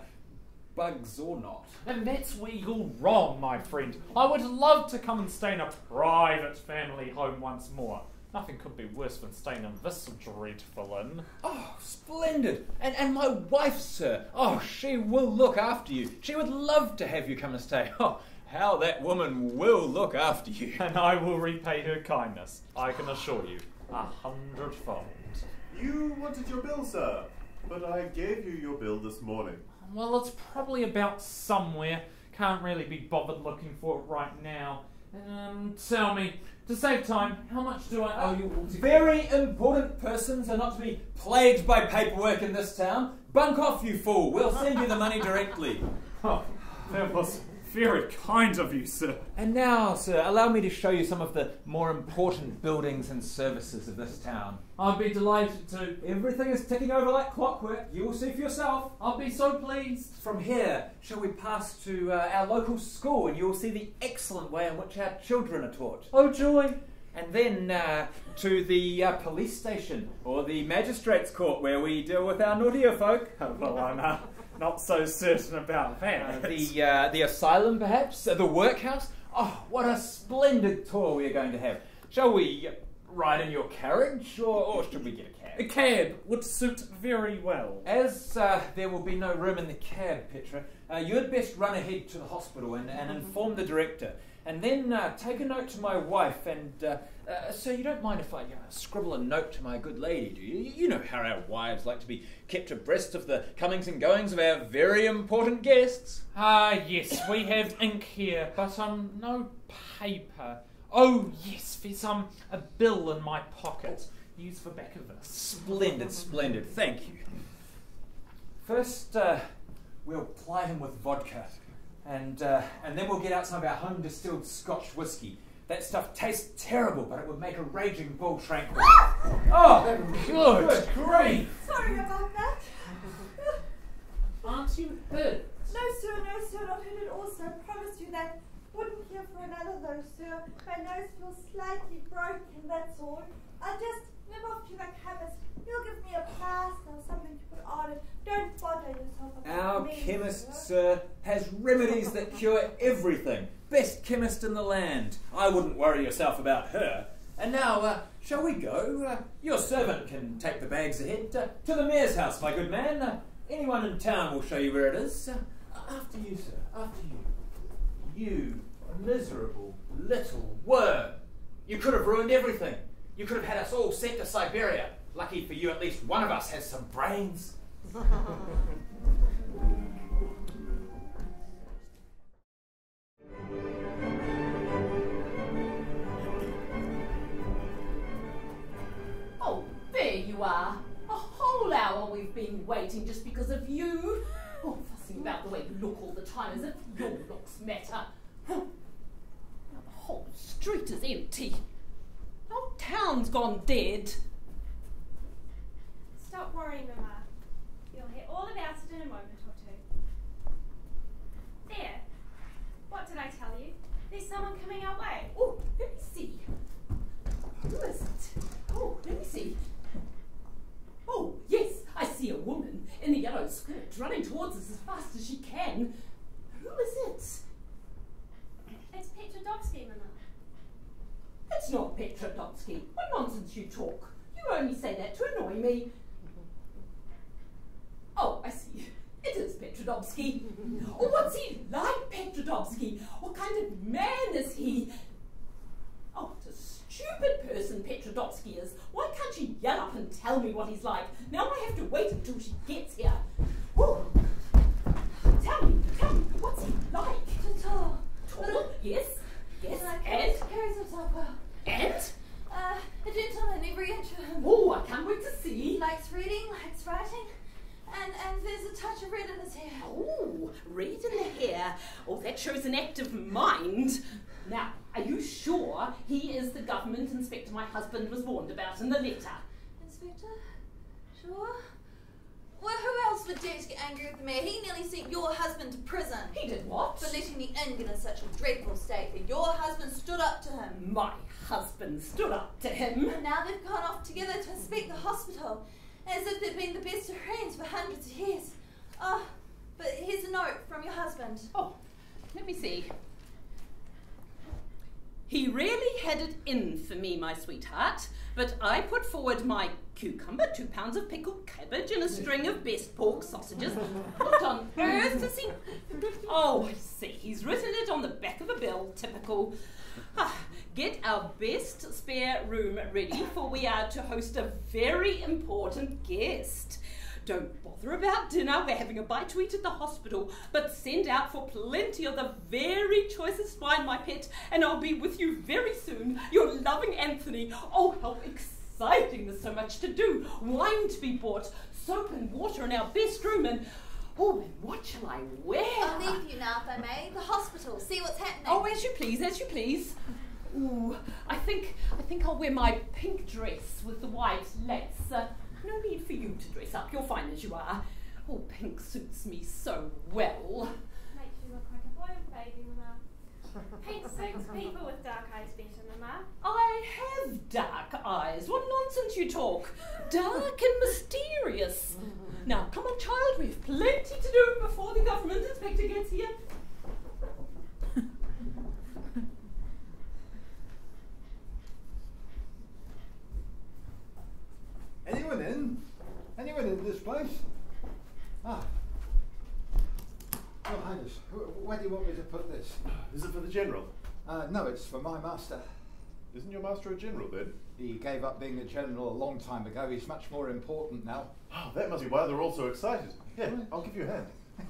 Speaker 1: bugs or not.
Speaker 12: And that's where you're wrong, my friend. I would love to come and stay in a private family home once more. Nothing could be worse than staying in this dreadful inn.
Speaker 1: Oh, splendid! And and my wife, sir. Oh, she will look after you. She would love to have you come and stay. Oh, how that woman will look after you.
Speaker 12: And I will repay her kindness, I can assure you, a hundredfold.
Speaker 13: You wanted your bill, sir, but I gave you your bill this morning.
Speaker 12: Well, it's probably about somewhere. Can't really be bothered looking for it right now. Um, tell me, to save time, how much do I owe you altogether?
Speaker 1: Very important persons are not to be plagued by paperwork in this town. Bunk off, you fool. We'll send you the money directly.
Speaker 12: Oh, that was very kind of you, sir.
Speaker 1: And now, sir, allow me to show you some of the more important buildings and services of this town.
Speaker 12: I'd be delighted to.
Speaker 1: Everything is ticking over like clockwork. You will see for yourself.
Speaker 12: I'll be so pleased.
Speaker 1: From here, shall we pass to uh, our local school and you will see the excellent way in which our children are taught.
Speaker 12: Oh, joy!
Speaker 1: And then uh, to the uh, police station or the magistrates' court where we deal with our naughtier folk.
Speaker 12: uh, not so certain about that.
Speaker 1: Uh, the, uh, the asylum, perhaps? Uh, the workhouse? Oh, what a splendid tour we are going to have. Shall we ride in your carriage or, or should we get a cab?
Speaker 12: A cab would suit very well.
Speaker 1: As uh, there will be no room in the cab, Petra, uh, you had best run ahead to the hospital and, and inform the director. And then uh, take a note to my wife. And, uh, uh, sir, you don't mind if I uh, scribble a note to my good lady, do you? You know how our wives like to be kept abreast of the comings and goings of our very important guests.
Speaker 12: Ah, yes, we have ink here, but um, no paper. Oh, yes, there's um a bill in my pocket. Use the back of this.
Speaker 1: Splendid, splendid. Thank you. First, uh, we'll ply him with vodka, and uh, and then we'll get out some of our home distilled Scotch whiskey. That stuff tastes terrible, but it would make a raging bull tranquil. oh, good, good grief!
Speaker 3: Sorry about that.
Speaker 12: Aren't you hurt?
Speaker 3: No, sir, no, sir, not hurt at all, sir. I promise you that. Wouldn't care for another, though, sir. My nose feels slightly broken, that's all. I'll just nip off to the chemist. He'll give me a plaster or something to put on it. Don't bother yourself about
Speaker 1: Our chemist,
Speaker 3: sir.
Speaker 1: sir, has remedies that cure everything. Best chemist in the land. I wouldn't worry yourself about her. And now, uh, shall we go? Uh, your servant can take the bags ahead uh, to the mayor's house, my good man. Uh, anyone in town will show you where it is. Uh, after you, sir. After you. You miserable little worm. You could have ruined everything. You could have had us all sent to Siberia. Lucky for you, at least one of us has some brains. oh, there you are.
Speaker 9: A whole hour we've been waiting just because of you. Oh, fussing about the way you look all the time as if your looks matter. Now the whole street is empty. Town's gone dead.
Speaker 10: Stop worrying, Mama. You'll hear all about it in a moment or two. There. What did I tell you? There's someone coming our way.
Speaker 9: Oh, let me see. Who is it? Oh, let me see. Oh, yes, I see a woman in a yellow skirt running towards us as fast as she can. Who is it?
Speaker 10: It's Petrodovsky, Mama.
Speaker 9: It's not Petrodovsky. What nonsense you talk. You only say that to annoy me. Oh, I see. It is Petrodovsky. oh, what's he like, Petrodovsky? What kind of man is he? Oh, what a stupid person Petrodovsky is. Why can't she yell up and tell me what he's like? Now I have to wait until she gets here. Whew. Tell me, tell me, what's he like?
Speaker 6: Tall.
Speaker 9: Uh, Tall? Yes, yes, and?
Speaker 6: carries himself well.
Speaker 9: And?
Speaker 6: Uh, a gentleman every inch of him.
Speaker 9: Oh, I can't wait to see.
Speaker 6: He Likes reading, likes writing, and and there's a touch of red in his hair.
Speaker 9: Oh, red in the hair. Oh, that shows an active mind. Now, are you sure he is the government inspector my husband was warned about in the letter?
Speaker 6: Inspector? Sure. Well, who else would dare to get angry with the mayor? He nearly sent your husband to prison.
Speaker 9: He did what?
Speaker 6: For letting the inn get in such a dreadful state. But your husband stood up to him.
Speaker 9: My husband stood up to him.
Speaker 6: And now they've gone off together to inspect the hospital, as if they'd been the best of friends for hundreds of years. Oh, but here's a note from your husband.
Speaker 9: Oh, let me see. He really had it in for me, my sweetheart, but I put forward my cucumber, two pounds of pickled cabbage, and a string of best pork sausages. What on earth does he. Oh, I see. He's written it on the back of a bill. Typical. Ah, Get our best spare room ready, for we are to host a very important guest. Don't bother about dinner, we're having a bite to eat at the hospital, but send out for plenty of the very choicest wine, my pet, and I'll be with you very soon. Your loving Anthony. Oh, how exciting! Exciting, there's so much to do. Wine to be bought, soap and water in our best room, and oh, and what shall I wear?
Speaker 6: I'll leave you now, if I may. The hospital. See what's happening.
Speaker 9: Oh, as you please, as you please. Ooh, I think I think I'll wear my pink dress with the white lace. Uh, no need for you to dress up. You're fine as you are. Oh, pink suits me so well.
Speaker 10: Makes you look like a boiled baby, Mama. Pink suits people with dark eyes better, Mama.
Speaker 9: I have dark eyes. What nonsense you talk. Dark and mysterious. Now, come on, child. We've plenty to do before the government inspector gets here.
Speaker 11: Anyone in? Anyone in this place? Ah. Your Highness, where do you want me to put this?
Speaker 13: Is it for the general?
Speaker 11: Uh, no, it's for my master.
Speaker 13: Isn't your master a general then?
Speaker 11: He gave up being a general a long time ago. He's much more important now.
Speaker 13: Oh, that must be why they're all so excited. Yeah, I'll give you a hand.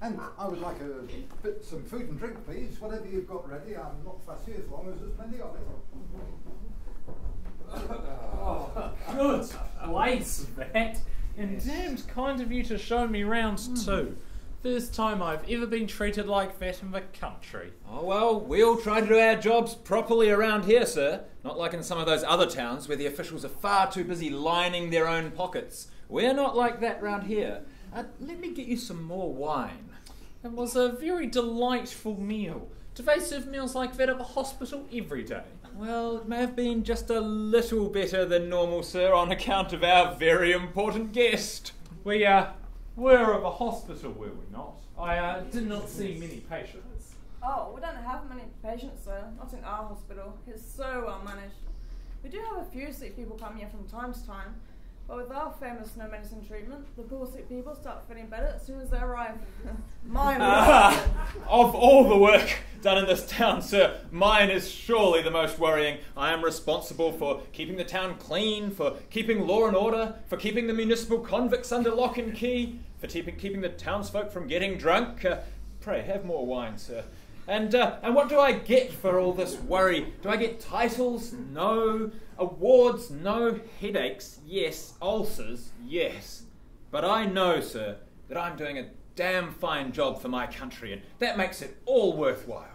Speaker 11: And I would like a bit some food and drink, please. Whatever you've got ready. I'm not fussy as long as there's plenty of it.
Speaker 12: Oh, good place, that. And damned kind of you to show me round too. First time I've ever been treated like that in the country.
Speaker 1: Oh, well, we all try to do our jobs properly around here, sir. Not like in some of those other towns where the officials are far too busy lining their own pockets. We're not like that round here. Uh, let me get you some more wine.
Speaker 12: It was a very delightful meal. Do they serve meals like that at the hospital every day?
Speaker 1: Well, it may have been just a little better than normal, sir, on account of our very important guest.
Speaker 12: We uh, were at a hospital, were we not? I uh, did not see many patients.
Speaker 7: Oh, we don't have many patients, sir. Not in our hospital. It's so well managed. We do have a few sick people come here from time to time, but with our famous no medicine treatment, the poor sick people start feeling better as soon as they arrive. Mine.
Speaker 1: Ah, of all the work done in this town, sir, mine is surely the most worrying. I am responsible for keeping the town clean, for keeping law and order, for keeping the municipal convicts under lock and key, for keeping, keeping the townsfolk from getting drunk. Uh, pray, have more wine, sir. And, uh, and what do I get for all this worry? Do I get titles? No. Awards? No. Headaches? Yes. Ulcers? Yes. But I know, sir, that I'm doing a damn fine job for my country, and that makes it all worthwhile.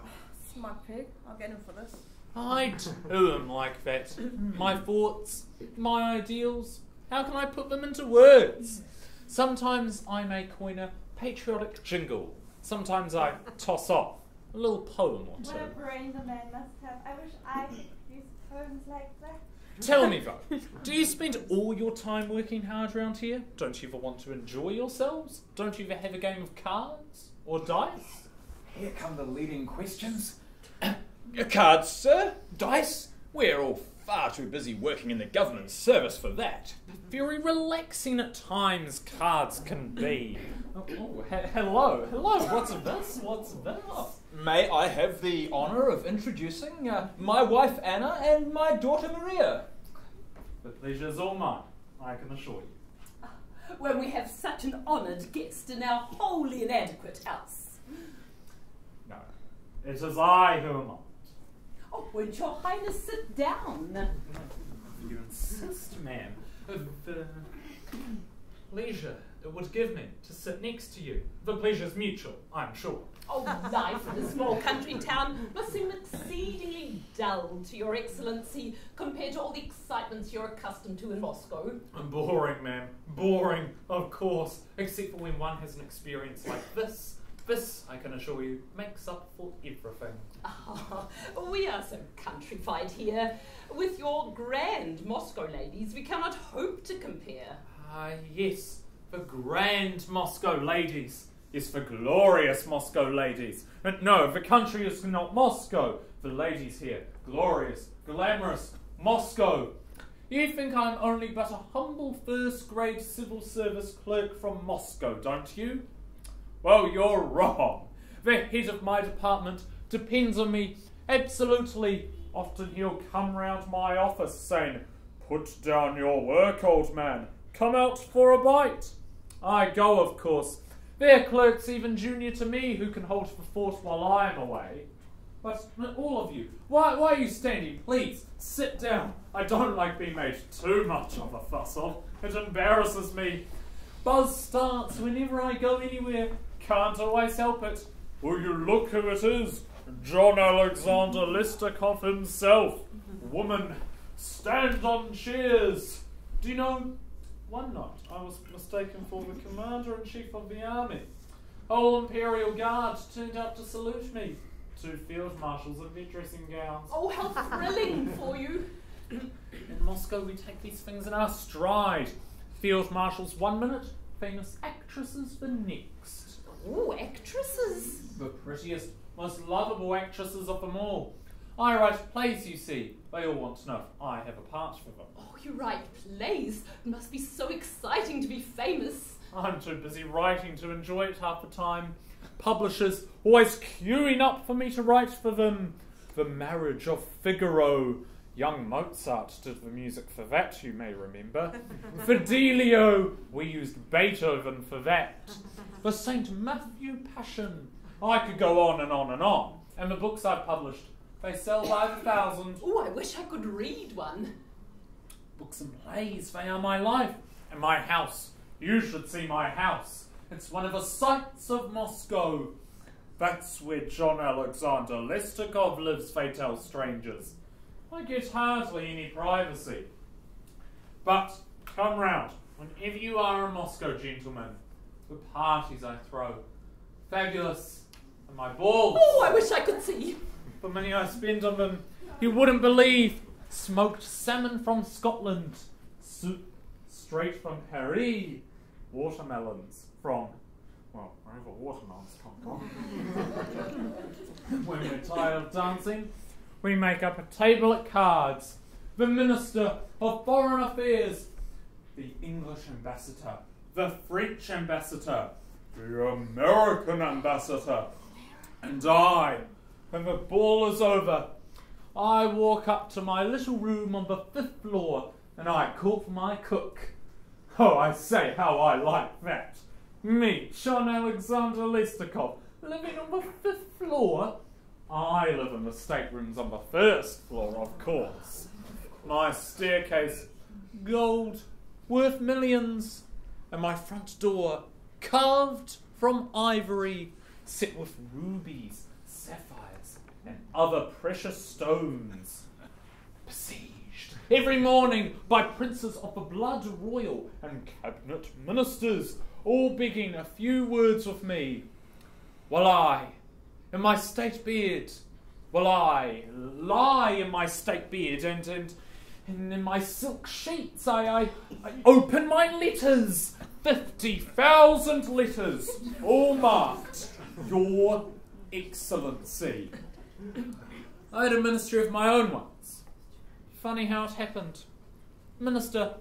Speaker 7: Smart pig. I'll get him for this.
Speaker 12: I too am like that. My hmm. thoughts, my ideals, how can I put them into words? Sometimes I may coin a patriotic jingle. Sometimes I toss off a little poem or
Speaker 14: What a
Speaker 12: two.
Speaker 14: brain the man must have. I wish I could use poems like that.
Speaker 12: Tell me though, do you spend all your time working hard around here? Don't you ever want to enjoy yourselves? Don't you ever have a game of cards or dice?
Speaker 1: Here come the leading questions. Cards, sir? Dice? We're all far too busy working in the government service for that.
Speaker 12: Very relaxing at times cards can be. Oh, oh, he- hello, hello. What's this? What's this?
Speaker 1: May I have the honour of introducing uh, my wife Anna and my daughter Maria?
Speaker 12: The pleasure is all mine, I can assure you.
Speaker 9: When we have such an honoured guest in our wholly inadequate house.
Speaker 12: No, it is I who am on.
Speaker 9: Oh, won't your highness sit down?
Speaker 12: You insist, ma'am. Uh, the pleasure it would give me to sit next to you. The pleasure's mutual, I'm sure.
Speaker 9: Oh, life in a small country town must seem exceedingly dull to your excellency compared to all the excitements you're accustomed to in Moscow.
Speaker 12: Boring, ma'am. Boring, of course. Except for when one has an experience like this. This, I can assure you, makes up for everything.
Speaker 9: Ah, we are so countrified here. With your grand Moscow ladies, we cannot hope to compare.
Speaker 12: Ah, yes, the grand Moscow ladies. Yes, for glorious Moscow ladies. And no, the country is not Moscow. The ladies here, glorious, glamorous, Moscow. You think I'm only but a humble first grade civil service clerk from Moscow, don't you? Well, you're wrong. The head of my department depends on me absolutely. Often he'll come round my office saying, Put down your work, old man. Come out for a bite. I go, of course. There are clerks even junior to me who can hold the fort while I am away. But all of you, why, why are you standing? Please, sit down. I don't like being made too much of a fuss of. It embarrasses me. Buzz starts whenever I go anywhere. Can't always help it. Will you look who it is? John Alexander Listakov himself. Woman, stand on cheers. Do you know, one night I was mistaken for the commander in chief of the army. Whole Imperial Guard turned out to salute me. Two field marshals in their dressing gowns.
Speaker 9: Oh, how thrilling for you!
Speaker 12: In Moscow, we take these things in our stride. Field marshals one minute, famous actresses the next.
Speaker 9: Oh, actresses!
Speaker 12: The prettiest, most lovable actresses of them all. I write plays, you see. They all want to know if I have a part for them.
Speaker 9: Oh, you write plays. It must be so exciting to be famous.
Speaker 12: I'm too busy writing to enjoy it half the time. Publishers always queuing up for me to write for them. The Marriage of Figaro. Young Mozart did the music for that, you may remember. Fidelio. We used Beethoven for that. The St. Matthew Passion. I could go on and on and on. And the books I've published, they sell by the thousand.
Speaker 9: Oh, I wish I could read one.
Speaker 12: Books and plays, they are my life. And my house. You should see my house. It's one of the sights of Moscow. That's where John Alexander Lestakov lives, they tell strangers. I get hardly any privacy. But come round, whenever you are in Moscow, gentlemen. The parties I throw. Fabulous. And my balls.
Speaker 9: Oh, I wish I could see.
Speaker 12: The money I spend on them, you wouldn't believe. Smoked salmon from Scotland, soup straight from Paris, watermelons from, well, wherever watermelons come from. when we're tired of dancing, we make up a table at cards. The Minister of Foreign Affairs, the English Ambassador, the French Ambassador, the American Ambassador, and I. When the ball is over, I walk up to my little room on the fifth floor and I call for my cook. Oh, I say how I like that. Me, John Alexander Lestakov, living on the fifth floor. I live in the staterooms on the first floor, of course. My staircase, gold, worth millions. and my front door carved from ivory, set with rubies, other precious stones. Besieged every morning by princes of the blood royal and cabinet ministers, all begging a few words with me, while I, in my state beard, while I lie in my state beard and and, and in my silk sheets, I, I, I open my letters, fifty thousand letters, all marked Your Excellency. I had a ministry of my own once. Funny how it happened. Minister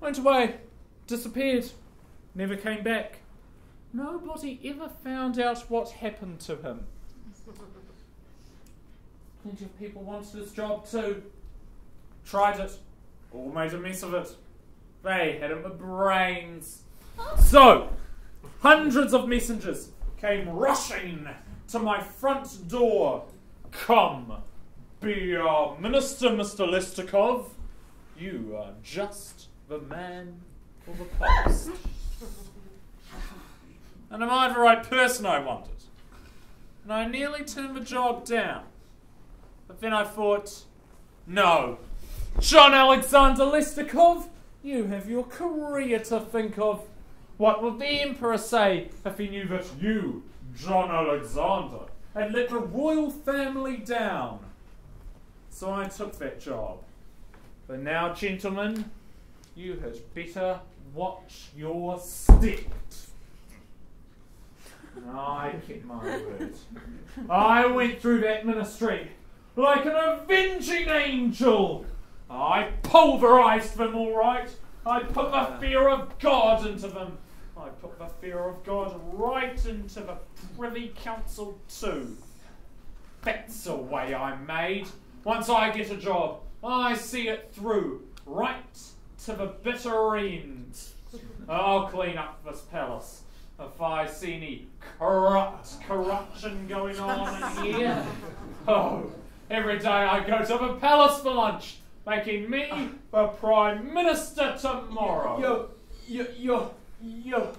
Speaker 12: went away, disappeared, never came back. Nobody ever found out what happened to him. Plenty of people wanted his job too. Tried it, all made a mess of it. They had him with brains. So, hundreds of messengers came rushing to my front door. Come, be our minister, Mr. Lestikov. You are just the man for the post. and am I the right person I wanted? And I nearly turned the job down. But then I thought, no, John Alexander Lestikov, you have your career to think of. What would the Emperor say if he knew that you, John Alexander, had let the royal family down? So I took that job. But now, gentlemen, you had better watch your step. I kept my word. I went through that ministry like an avenging angel. I pulverized them all right. I put the fear of God into them. I put the fear of God right into the Privy Council too. That's the way I'm made. Once I get a job, I see it through, right to the bitter end. I'll clean up this palace. If I see any corrupt corruption going on in here, oh, every day I go to the palace for lunch, making me the prime minister tomorrow.
Speaker 1: Yo, yo, yo, yo,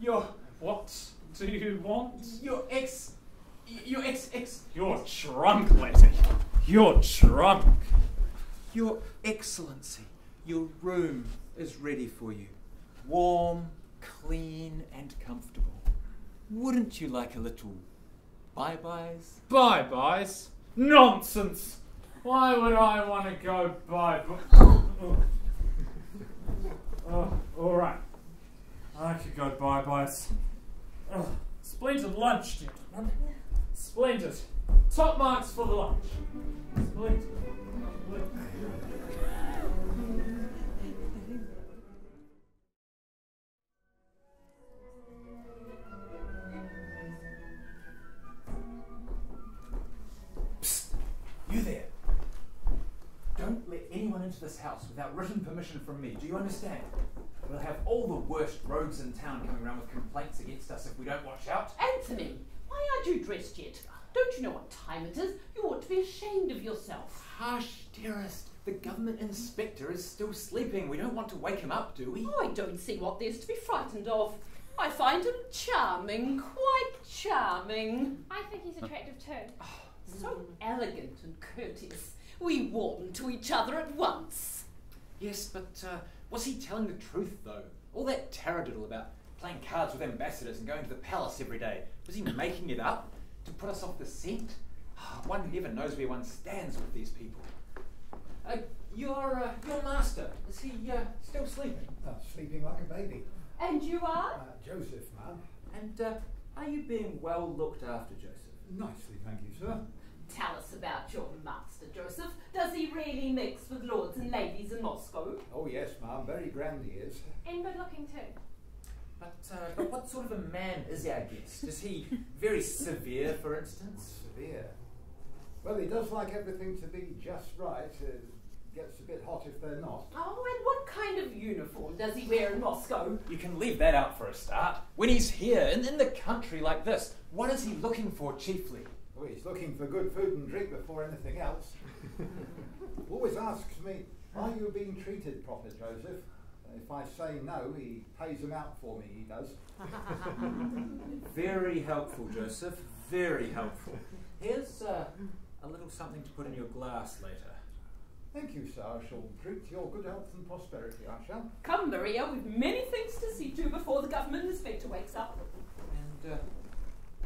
Speaker 1: yo.
Speaker 12: What do you want?
Speaker 1: Your ex, your ex, ex.
Speaker 12: You're drunk, Letty. You're drunk.
Speaker 1: Your Excellency, your room is ready for you. Warm, clean, and comfortable. Wouldn't you like a little bye byes?
Speaker 12: Bye byes? Nonsense! Why would I want to go bye bye? Oh, alright. I could go bye byes. Oh, splendid lunch, gentlemen. Splendid. Top marks for the lunch. Splendid.
Speaker 1: Into this house without written permission from me. Do you understand? We'll have all the worst rogues in town coming around with complaints against us if we don't watch out.
Speaker 9: Anthony, why aren't you dressed yet? Don't you know what time it is? You ought to be ashamed of yourself.
Speaker 1: Hush, dearest. The government inspector is still sleeping. We don't want to wake him up, do we?
Speaker 9: Oh, I don't see what there's to be frightened of. I find him charming, quite charming.
Speaker 10: I think he's attractive too.
Speaker 9: Oh, so elegant and courteous. We warmed to each other at once.
Speaker 1: Yes, but uh, was he telling the truth, though? All that taradiddle about playing cards with ambassadors and going to the palace every day, was he making it up to put us off the scent? Ah, one never knows where one stands with these people. Uh, your, uh, your master, is he uh, still sleeping?
Speaker 11: Oh, sleeping like a baby.
Speaker 9: And you are?
Speaker 11: Uh, Joseph, ma'am.
Speaker 1: And uh, are you being well looked after, Joseph?
Speaker 11: Nicely, thank you, sir.
Speaker 9: Tell us about your master, Joseph. Does he really mix with lords and ladies in Moscow?
Speaker 11: Oh, yes, ma'am. Very grand he is.
Speaker 10: And good looking too.
Speaker 1: But, uh, but what sort of a man is our guest? Is he very severe, for instance?
Speaker 11: Severe. Well, he does like everything to be just right. Uh, gets a bit hot if they're not.
Speaker 9: Oh, and what kind of uniform does he wear in Moscow?
Speaker 1: You can leave that out for a start. When he's here, in, in the country like this, what is he looking for chiefly?
Speaker 11: Oh, he's looking for good food and drink before anything else. Always asks me, are you being treated proper, Joseph? If I say no, he pays them out for me, he does.
Speaker 1: Very helpful, Joseph. Very helpful. Here's uh, a little something to put in your glass later.
Speaker 11: Thank you, sir. I shall drink to your good health and prosperity, I shall.
Speaker 9: Come, Maria, we've many things to see to before the government inspector wakes up.
Speaker 1: And uh,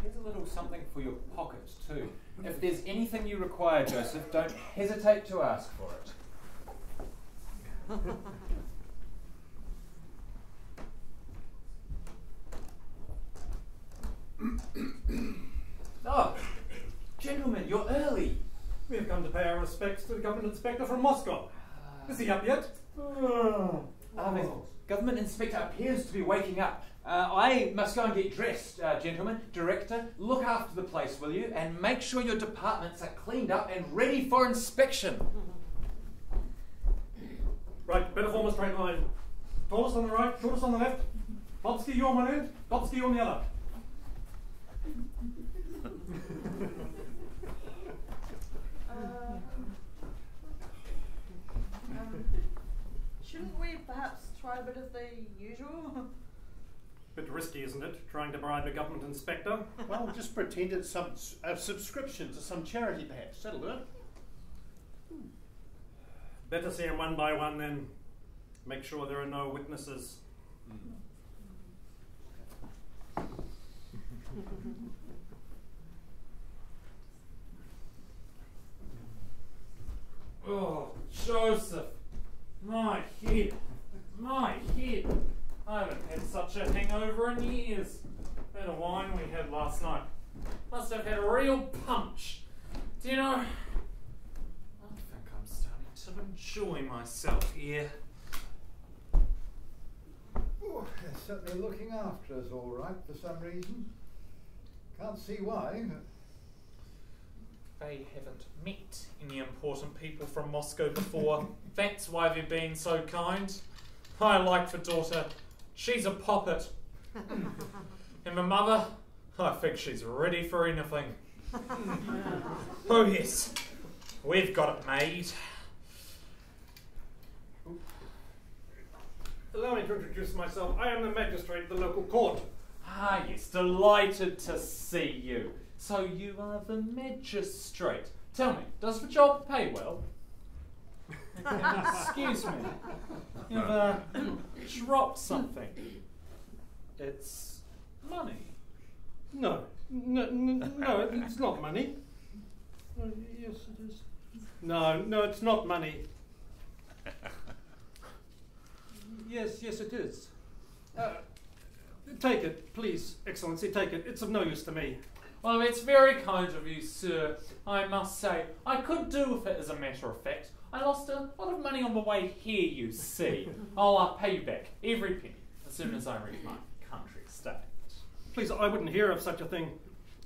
Speaker 1: here's a little something for your pocket, too. If there's anything you require, Joseph, don't hesitate to ask for it. oh, gentlemen, you're early.
Speaker 2: We have come to pay our respects to the government inspector from Moscow. Is he up yet?
Speaker 1: Oh, government inspector appears to be waking up. Uh, I must go and get dressed, uh, gentlemen. Director, look after the place, will you? And make sure your departments are cleaned up and ready for inspection.
Speaker 2: Right, better form a straight line. Tallest on the right, shortest on the left. Bobsky, you on one end, Bobsky on the other.
Speaker 7: Uh, um, shouldn't we perhaps try a bit of the usual?
Speaker 2: Bit risky, isn't it? Trying to bribe a government inspector.
Speaker 4: Well, just pretend it's some s- a subscription to some charity, perhaps. That'll do it.
Speaker 2: Better see him one by one then. Make sure there are no witnesses.
Speaker 12: Oh, Joseph, my head, my head. I haven't had such a hangover in years. That wine we had last night must have had a real punch. Do you know? I think I'm starting to enjoy myself here.
Speaker 11: Oh, they're certainly looking after us all right for some reason. Can't see why.
Speaker 12: They haven't met any important people from Moscow before. That's why they've been so kind. I like the daughter. She's a poppet. and the mother, I think she's ready for anything. oh, yes. We've got it made.
Speaker 2: Allow me to introduce myself. I am the magistrate of the local court.
Speaker 12: Ah, yes, delighted to see you. So you are the magistrate. Tell me, does the job pay well? Excuse me. You've uh, dropped something. It's money.
Speaker 2: No, no, no, no it's not money. Oh, yes, it is. No, no, it's not money. Yes, yes, it is. Uh, take it, please, Excellency, take it. It's of no use to me.
Speaker 12: Well, it's very kind of you, sir. I must say, I could do with it as a matter of fact. I lost a lot of money on the way here, you see. I'll uh, pay you back every penny as soon as I reach my country estate.
Speaker 2: Please, I wouldn't hear of such a thing.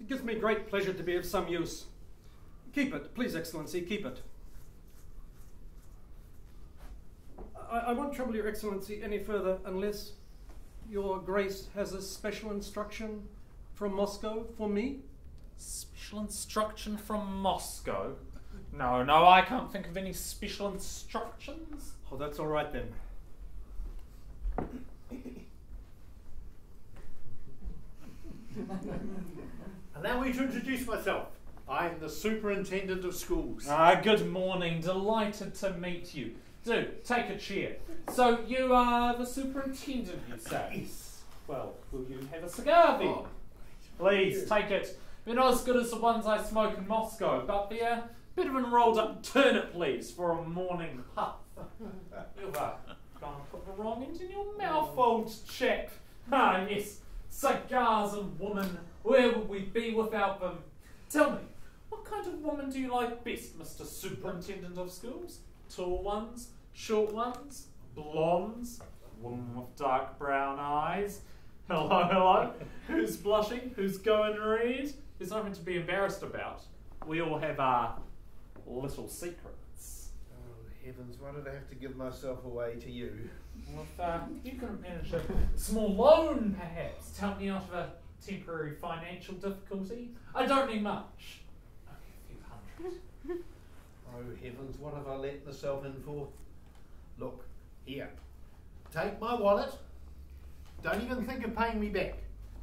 Speaker 2: It gives me great pleasure to be of some use. Keep it, please, Excellency, keep it. I, I won't trouble your Excellency any further unless your Grace has a special instruction from Moscow for me.
Speaker 12: Special instruction from Moscow? No, no, I can't think of any special instructions.
Speaker 2: Oh, that's all right then.
Speaker 4: Allow me to introduce myself. I'm the superintendent of schools.
Speaker 12: Ah, good morning. Delighted to meet you. Do take a chair. So you are the superintendent, you say? Yes. Well, will you have a cigar then? Please take it. They're not as good as the ones I smoke in Moscow, but they're a bit of a rolled up turnip leaves for a morning puff. You've uh, gone put the wrong end in your mouth, old chap. Ah, yes, cigars and women. Where would we be without them? Tell me, what kind of woman do you like best, Mr. Superintendent of Schools? Tall ones, short ones, blondes, a woman with dark brown eyes. Hello, hello. Who's blushing? Who's going red? There's nothing to be embarrassed about. We all have our little secrets.
Speaker 4: Oh, heavens, why did I have to give myself away to you?
Speaker 12: Well, if uh, you could manage a small loan, perhaps, to help me out of a temporary financial difficulty. I don't need much. Only a few hundred.
Speaker 4: Oh, heavens, what have I let myself in for? Look, here. Take my wallet. Don't even think of paying me back.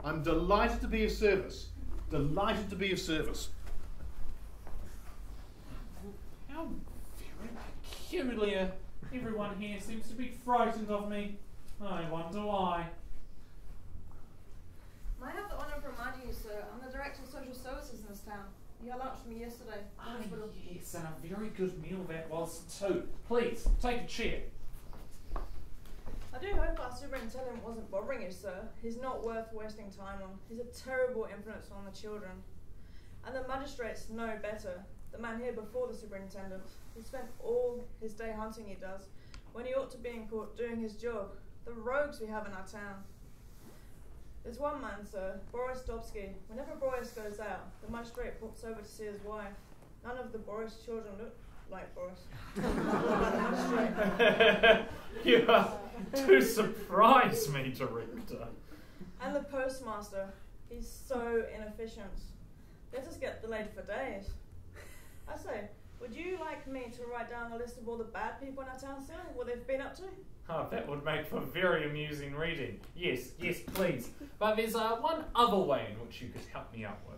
Speaker 4: I'm delighted to be of service. Delighted to be of service.
Speaker 12: How very peculiar. Everyone here seems to be frightened of me. I wonder why.
Speaker 7: I have the honour of reminding you, sir, I'm the Director of Social Services in this town. You had lunch with me yesterday.
Speaker 12: Ah, yes, and a very good meal that was too. Please, take a chair.
Speaker 7: I do hope our superintendent wasn't bothering you, sir. He's not worth wasting time on. He's a terrible influence on the children. And the magistrates know better. The man here before the superintendent. He spent all his day hunting, he does, when he ought to be in court doing his job. The rogues we have in our town. There's one man, sir, Boris Dobsky. Whenever Boris goes out, the magistrate pops over to see his wife. None of the Boris children look like Boris.
Speaker 12: you are to surprise me, Director.
Speaker 7: And the postmaster, he's so inefficient. Let us get delayed for days. I say, would you like me to write down a list of all the bad people in our town, sir? What they've been up to?
Speaker 12: Oh, that would make for very amusing reading. Yes, yes, please. But there's uh, one other way in which you could help me out with.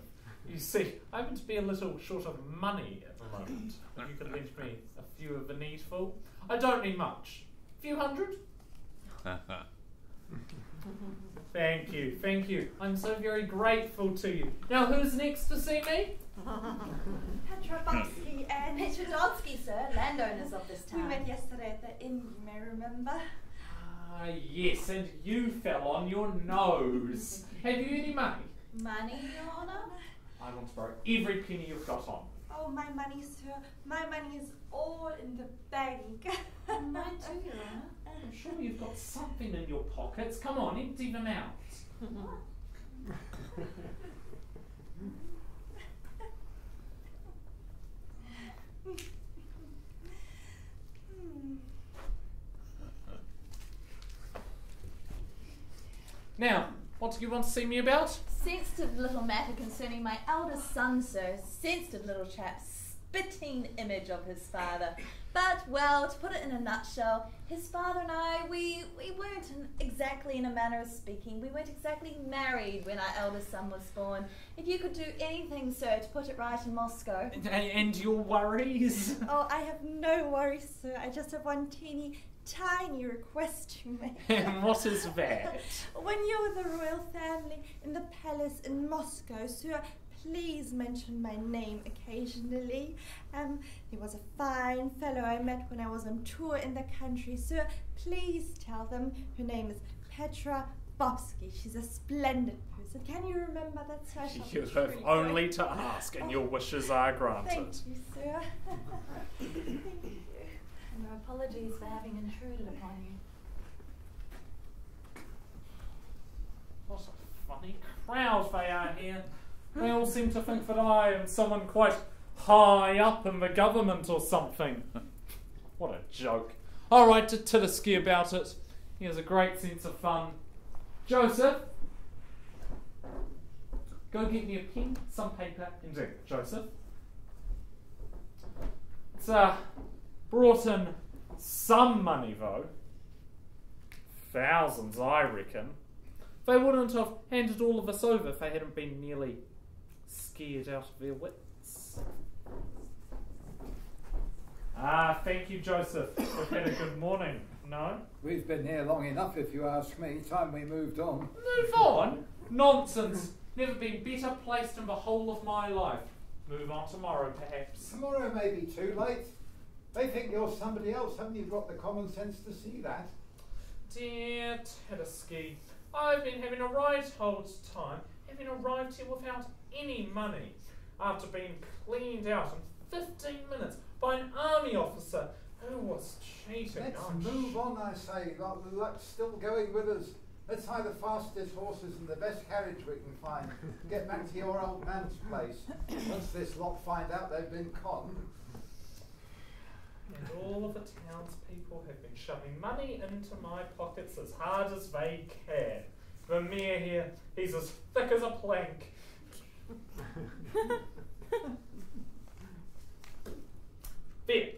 Speaker 12: You see, I happen to be a little short of money at the moment. You could lend me a few of the needful. I don't need much. A few hundred? Thank you, thank you. I'm so very grateful to you. Now, who's next to see me?
Speaker 3: Petrovsky and
Speaker 6: Petrodolsky, sir, landowners of this town.
Speaker 3: We met yesterday at the inn, you may remember.
Speaker 12: Ah, yes, and you fell on your nose. Have you any money?
Speaker 6: Money, Your Honour?
Speaker 12: I want to borrow every penny you've got on.
Speaker 3: Oh, my money, sir. My money is all in the bank.
Speaker 6: Mine too, Your Honour.
Speaker 12: I'm sure you've got something in your pockets. Come on, empty them out. Now, what do you want to see me about?
Speaker 6: Sensitive little matter concerning my eldest son, sir. Sensitive little chap, spitting image of his father. But, well, to put it in a nutshell, his father and I, we, we weren't exactly in a manner of speaking. We weren't exactly married when our eldest son was born. If you could do anything, sir, to put it right in Moscow.
Speaker 12: And, and your worries?
Speaker 3: Oh, I have no worries, sir. I just have one teeny, tiny request to make.
Speaker 12: and what is that?
Speaker 3: When you're with the royal family in the palace in Moscow, sir, please mention my name occasionally. Um, he was a fine fellow I met when I was on tour in the country, sir. Please tell them her name is Petra Bobsky. She's a splendid person. Can you remember that, shall
Speaker 12: You have
Speaker 3: very
Speaker 12: only to ask, and your wishes are granted.
Speaker 3: Thank you, sir.
Speaker 6: And our apologies for having intruded upon you.
Speaker 12: What a funny crowd they are here. They all seem to think that I am someone quite high up in the government or something. what a joke. All right, to Titisky about it. He has a great sense of fun. Joseph, go get me a pen, some paper, and ink. Joseph. It's uh, brought in some money though. Thousands, I reckon. They wouldn't have handed all of us over if they hadn't been nearly scared out of their wits. Ah, thank you, Joseph. We've had a good morning. No?
Speaker 11: We've been here long enough, if you ask me. Time we moved on.
Speaker 12: Move on? Nonsense. Never been better placed in the whole of my life. Move on tomorrow, perhaps.
Speaker 11: Tomorrow may be too late. They think you're somebody else. Haven't you got the common sense to see that?
Speaker 12: Dear Tedeschi, I've been having a right old time, having arrived here without any money, after being cleaned out in 15 minutes by an army officer who was cheating.
Speaker 11: Let's move on, I say. The luck's still going with us. Let's hire the fastest horses and the best carriage we can find. Get back to your old man's place. Once this lot find out they've been conned.
Speaker 12: And all of the townspeople have been shoving money into my pockets as hard as they can. The mayor here, he's as thick as a plank. there.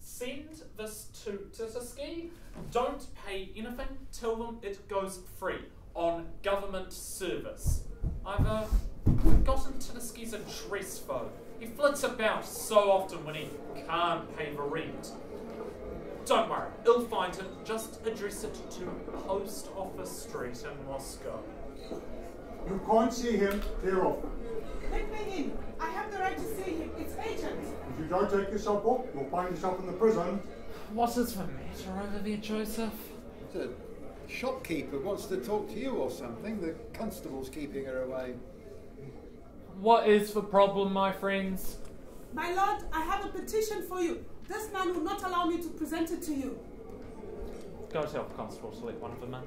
Speaker 12: Send this to Titiski. Don't pay anything. Tell them it goes free on government service. I've uh, forgotten Titiski's address though. He flits about so often when he can't pay the rent. Don't worry, he'll find him. Just address it to Post Office Street in Moscow.
Speaker 8: You can't see him, clear off.
Speaker 15: Let me in. I have the right to see him. It's agent.
Speaker 8: If you don't take yourself off, you'll find yourself in the prison.
Speaker 12: What is the matter over there, Joseph?
Speaker 11: The shopkeeper wants to talk to you or something. The constable's keeping her away.
Speaker 12: What is the problem, my friends?
Speaker 15: My lord, I have a petition for you. This man will not allow me to present it to you.
Speaker 12: Go tell the constable to let one of them in.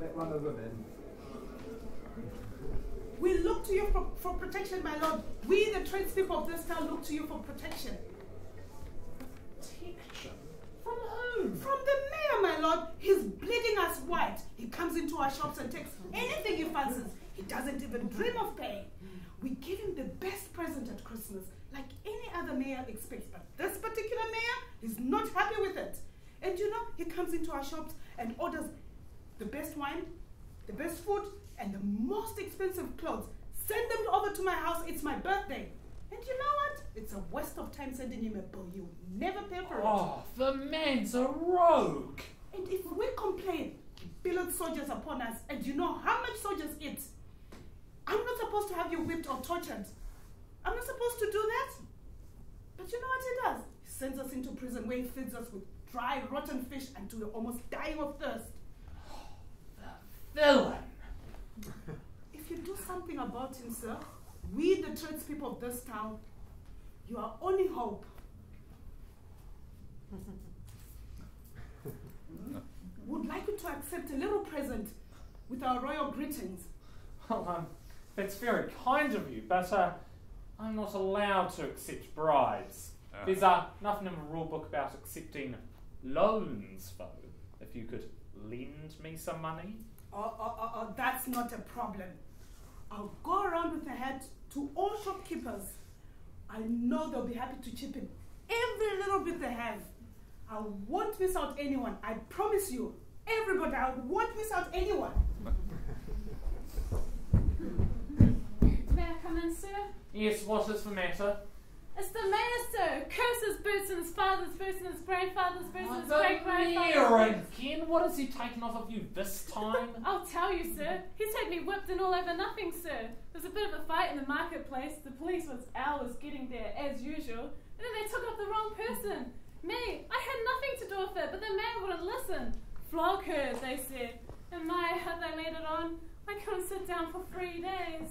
Speaker 11: Let one of them in.
Speaker 15: We look to you for, for protection, my lord. We, the tradespeople of this town, look to you for protection.
Speaker 12: Protection? From whom?
Speaker 15: From the mayor, my lord. He's bleeding us white. He comes into our shops and takes anything he fancies. He doesn't even dream of paying. We give him the best present at Christmas, like any other mayor expects. But this particular mayor is not happy with it. And you know, he comes into our shops and orders the best wine, the best food, and the most expensive clothes. Send them over to my house. It's my birthday. And you know what? It's a waste of time sending him a bill. You'll never pay for it.
Speaker 12: Oh, the man's a rogue.
Speaker 15: And if we complain, he billows soldiers upon us, and you know how much soldiers eat. I'm not supposed to have you whipped or tortured. I'm not supposed to do that. But you know what he does? He sends us into prison where he feeds us with dry, rotten fish until we're almost dying of thirst.
Speaker 12: Villain.
Speaker 15: If you do something about him, sir, we, the tradespeople of this town, you are only hope. Would like you to accept a little present with our royal greetings.
Speaker 12: Well, um, that's very kind of you, but uh, I'm not allowed to accept bribes.
Speaker 1: Ah.
Speaker 12: There's uh, nothing in the rule book about accepting loans, though. If you could lend me some money.
Speaker 15: Oh, oh, oh, oh, that's not a problem. I'll go around with a hat to all shopkeepers. I know they'll be happy to chip in every little bit they have. I won't miss out anyone. I promise you. Everybody, I won't miss out anyone.
Speaker 10: May I come in, sir?
Speaker 12: Yes, what is the matter?
Speaker 10: It's the mayor, sir. Curse his boots and his father's boots and his grandfather's boots and his great grandfather's
Speaker 12: again? What has he taken off of you this time?
Speaker 10: I'll tell you, sir. He's had me whipped and all over nothing, sir. There's a bit of a fight in the marketplace. The police was hours getting there, as usual. And then they took up the wrong person. Me. I had nothing to do with it, but the man wouldn't listen. Flog her, they said. And my, how they laid it on. I couldn't sit down for three days.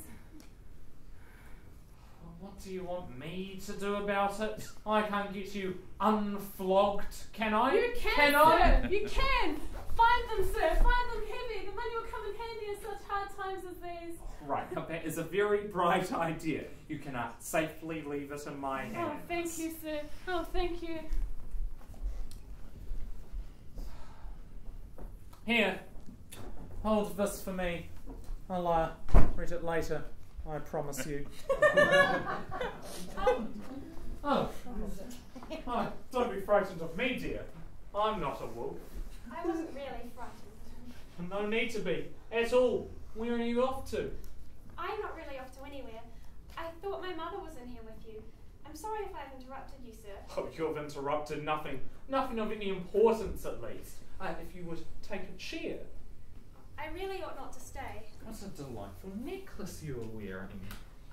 Speaker 12: What do you want me to do about it? I can't get you unflogged, can I?
Speaker 10: You can,
Speaker 12: I?
Speaker 10: sir. You can. Find them, sir. Find them heavy. The money will come in handy in such hard times as these.
Speaker 12: Right, that is a very bright idea. You can uh, safely leave it in my hands.
Speaker 10: Oh, thank you, sir. Oh, thank you.
Speaker 12: Here, hold this for me. I'll uh, read it later. I promise you. oh. oh, don't be frightened of me, dear. I'm not a wolf.
Speaker 10: I wasn't really frightened.
Speaker 12: No need to be at all. Where are you off to?
Speaker 10: I'm not really off to anywhere. I thought my mother was in here with you. I'm sorry if I've interrupted you, sir.
Speaker 12: Oh, you've interrupted nothing. Nothing of any importance, at least. Uh, if you would take a chair.
Speaker 10: I really ought not to stay.
Speaker 12: What a delightful necklace you are wearing.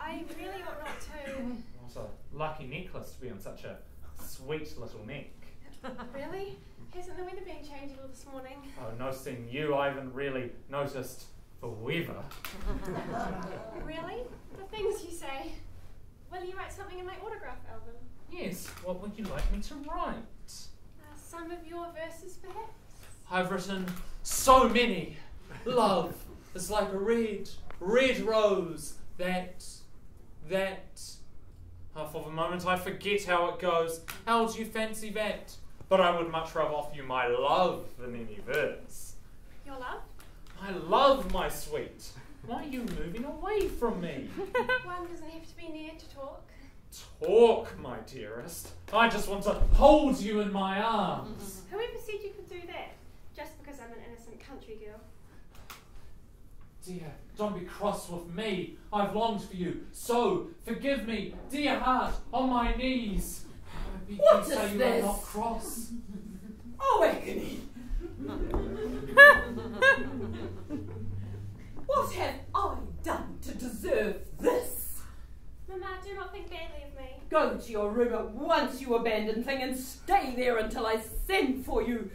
Speaker 10: I really ought not to.
Speaker 12: What a lucky necklace to be on such a sweet little neck.
Speaker 10: really? Hasn't the weather been changeable this morning?
Speaker 12: Oh, no, seeing you, I haven't really noticed the weather.
Speaker 10: really? The things you say. Will you write something in my autograph album?
Speaker 12: Yes, what would you like me to write?
Speaker 10: Uh, some of your verses, perhaps?
Speaker 12: I've written so many. Love is like a red, red rose that, that. Oh, for the moment, I forget how it goes. How do you fancy that? But I would much rather offer you my love than any verse.
Speaker 10: Your love?
Speaker 12: I love my sweet. Why are you moving away from me?
Speaker 10: One doesn't have to be near to talk.
Speaker 12: talk, my dearest. I just want to hold you in my arms. Mm-hmm.
Speaker 14: Whoever said you could do that? Just because I'm an innocent country girl.
Speaker 12: Dear, don't be cross with me. I've longed for you. So, forgive me, dear heart, on my knees. I beg
Speaker 9: What
Speaker 12: you say
Speaker 9: is
Speaker 12: you
Speaker 9: this?
Speaker 12: are not cross.
Speaker 9: Oh, agony! what have I done to deserve this?
Speaker 14: Mama, do not think badly of me.
Speaker 9: Go to your room at once, you abandoned thing, and stay there until I send for you.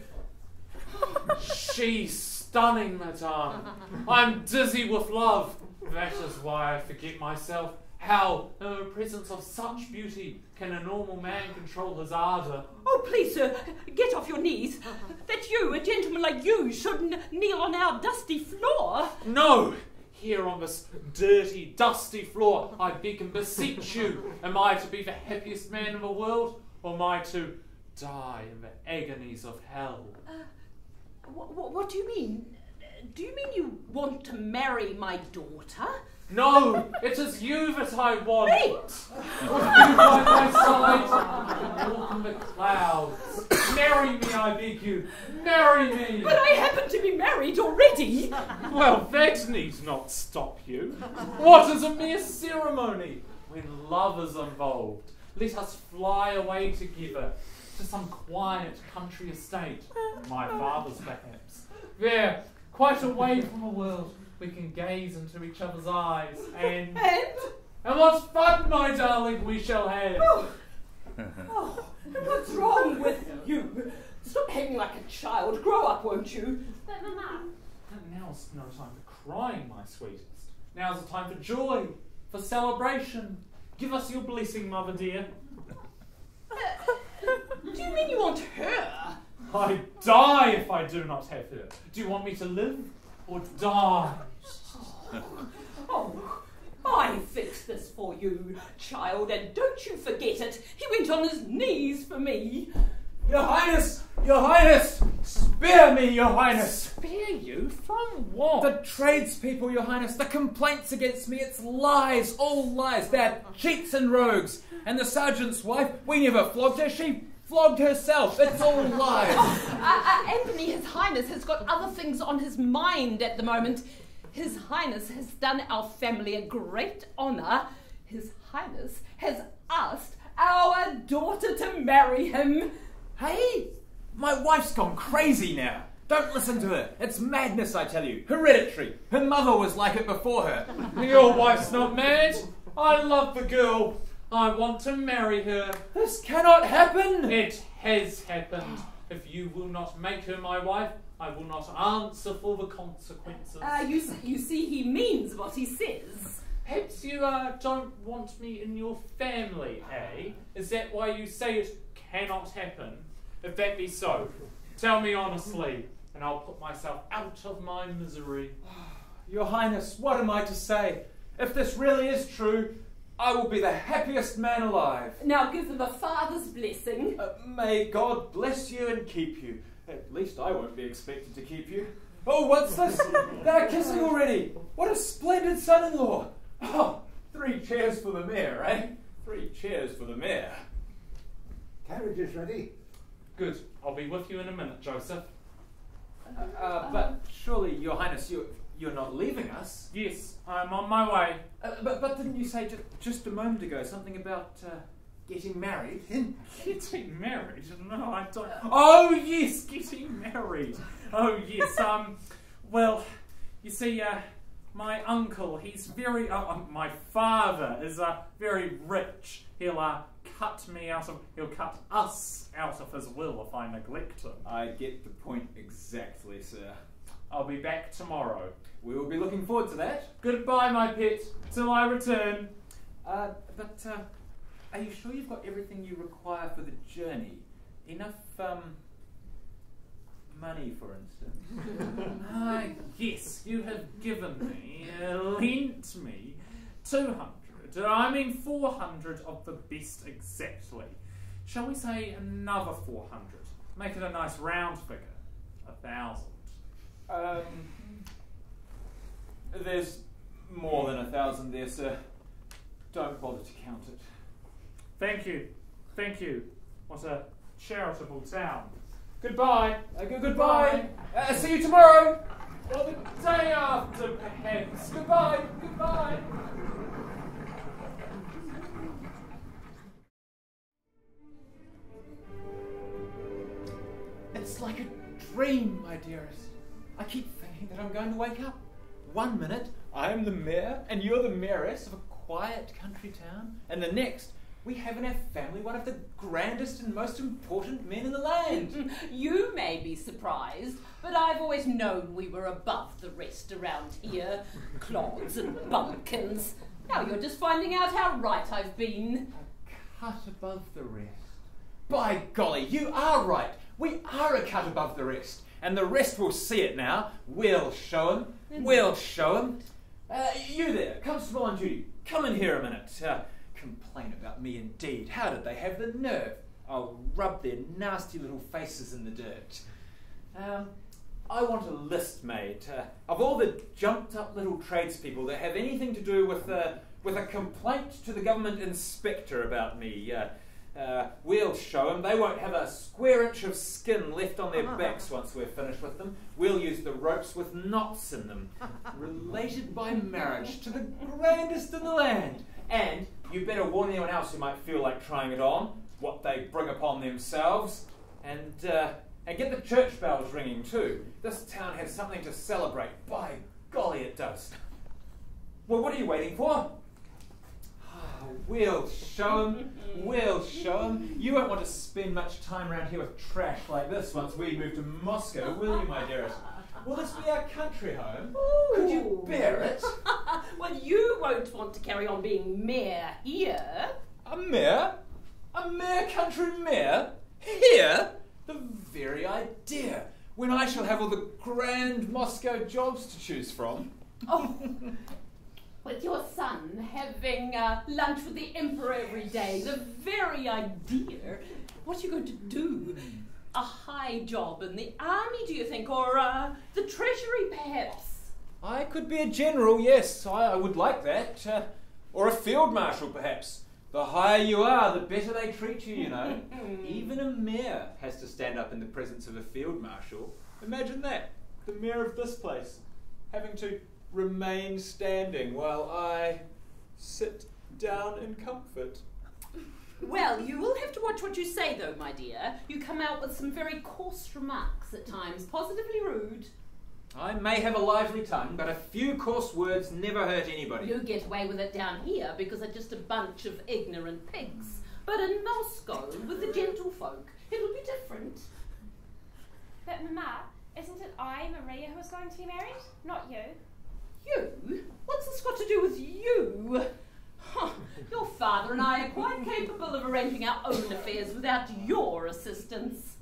Speaker 12: She's stunning, madame. I'm dizzy with love. That is why I forget myself. How, in the presence of such beauty, can a normal man control his ardour?
Speaker 9: Oh, please, sir, get off your knees. That you, a gentleman like you, shouldn't kneel on our dusty floor.
Speaker 12: No! Here on this dirty, dusty floor, I beg and beseech you. Am I to be the happiest man in the world, or am I to die in the agonies of hell?
Speaker 9: Uh, What, what, what do you mean? Do you mean you want to marry my daughter?
Speaker 12: No, it is you that I want. With you by my side, walk in the clouds. Marry me, I beg you. Marry me.
Speaker 9: But I happen to be married already.
Speaker 12: Well, that need not stop you. What is a mere ceremony when love is involved? Let us fly away together to some quiet country estate, uh, my uh. father's perhaps. There, quite away from the world, we can gaze into each other's eyes and.
Speaker 9: And?
Speaker 12: And what fun, my darling, we shall have!
Speaker 9: Oh, oh what's wrong with you? Stop acting like a child. Grow up, won't you?
Speaker 14: But Mama,
Speaker 12: Now's no time for crying, my sweetest. Now's the time for joy, for celebration. Give us your blessing, mother dear.
Speaker 9: Do you mean you want her?
Speaker 12: I die if I do not have her. Do you want me to live or die?
Speaker 9: Oh, I fixed this for you, child, and don't you forget it. He went on his knees for me.
Speaker 1: Your Highness! Your Highness! Spare me, Your Highness!
Speaker 12: Spare you? From what?
Speaker 1: The tradespeople, Your Highness. The complaints against me, it's lies, all lies. They're cheats and rogues. And the sergeant's wife, we never flogged her. She flogged herself. It's all lies.
Speaker 9: Uh, uh, Anthony, His Highness, has got other things on his mind at the moment. His Highness has done our family a great honour. His Highness has asked our daughter to marry him.
Speaker 1: Hey, my wife's gone crazy now. Don't listen to her. It's madness, I tell you. Hereditary. Her mother was like it before her.
Speaker 12: Your wife's not mad. I love the girl. I want to marry her.
Speaker 1: This cannot happen.
Speaker 12: It has happened. If you will not make her my wife, I will not answer for the consequences.
Speaker 9: Uh, you, see, you see, he means what he says.
Speaker 12: Perhaps you uh, don't want me in your family, eh? Is that why you say it cannot happen? If that be so, tell me honestly, and I'll put myself out of my misery.
Speaker 1: Your Highness, what am I to say? If this really is true, I will be the happiest man alive.
Speaker 9: Now give them a father's blessing.
Speaker 1: Uh, may God bless you and keep you. At least I won't be expected to keep you. Oh, what's this? They're kissing already. What a splendid son in law. Oh, three cheers for the mayor, eh? Three cheers for the mayor.
Speaker 11: Carriage is ready.
Speaker 12: Good. I'll be with you in a minute, Joseph.
Speaker 1: Uh, but surely, Your Highness, you, you're not leaving us?
Speaker 12: Yes, I'm on my way.
Speaker 1: Uh, but, but didn't you say ju- just a moment ago something about uh, getting married?
Speaker 12: Getting married? No, I don't. Oh yes, getting married. Oh yes. Um, well, you see, uh, my uncle, he's very. Uh, uh, my father is uh, very rich. He'll uh, cut me out of. He'll cut us out of his will if I neglect him.
Speaker 1: I get the point exactly, sir.
Speaker 12: I'll be back tomorrow.
Speaker 1: We will be looking forward to that.
Speaker 12: Goodbye, my pet. Till I return.
Speaker 1: Uh, but uh, are you sure you've got everything you require for the journey? Enough um, money, for instance.
Speaker 12: Ah, yes, you have given me, uh, lent me, 200, I mean 400 of the best exactly. Shall we say another 400? Make it a nice round figure. A thousand.
Speaker 1: Um, there's more than a thousand there, sir. Don't bother to count it.
Speaker 12: Thank you. Thank you. What a charitable town. Goodbye.
Speaker 1: Uh, g- goodbye. Uh, see you tomorrow.
Speaker 12: Or the day after, perhaps. Goodbye. Goodbye.
Speaker 1: It's like a dream, my dearest. I keep thinking that I'm going to wake up. One minute, I am the mayor and you're the mayoress of a quiet country town, and the next, we have in our family one of the grandest and most important men in the land.
Speaker 9: You may be surprised, but I've always known we were above the rest around here. Clods and bumpkins. Now you're just finding out how right I've been.
Speaker 1: A cut above the rest. By golly, you are right. We are a cut above the rest. And the rest will see it now. We'll show 'em. We'll show 'em. Uh, you there, constable on duty. Come in here a minute. Uh, complain about me indeed. How did they have the nerve? I'll rub their nasty little faces in the dirt. Um, I want a list made uh, of all the jumped up little tradespeople that have anything to do with, uh, with a complaint to the government inspector about me. Uh, uh, we'll show them. They won't have a square inch of skin left on their backs once we're finished with them. We'll use the ropes with knots in them, related by marriage to the grandest in the land. And you better warn anyone else who might feel like trying it on, what they bring upon themselves. And, uh, and get the church bells ringing too. This town has something to celebrate. By golly, it does. Well, what are you waiting for? We'll show 'em. We'll show 'em. You won't want to spend much time around here with trash like this once we move to Moscow, will you, my dearest? Will this be our country home? Could you bear it?
Speaker 9: well, you won't want to carry on being mayor here.
Speaker 1: A mayor? A mayor country mayor? Here? The very idea. When I shall have all the grand Moscow jobs to choose from.
Speaker 9: Oh, with your son having uh, lunch with the emperor every day, the very idea. What are you going to do? A high job in the army, do you think, or uh, the treasury, perhaps?
Speaker 1: I could be a general, yes, I, I would like that. Uh, or a field marshal, perhaps. The higher you are, the better they treat you, you know. Even a mayor has to stand up in the presence of a field marshal. Imagine that. The mayor of this place having to remain standing while I sit down in comfort.
Speaker 9: Well, you will have to watch what you say, though, my dear. You come out with some very coarse remarks at times, positively rude.
Speaker 1: I may have a lively tongue, but a few coarse words never hurt anybody.
Speaker 9: You get away with it down here because they're just a bunch of ignorant pigs. But in Moscow, with the gentlefolk, it'll be different.
Speaker 14: But Mama, isn't it I, Maria, who is going to be married? Not you.
Speaker 9: You? What's this got to do with you? Huh, Your father and I are quite capable of arranging our own affairs without your assistance.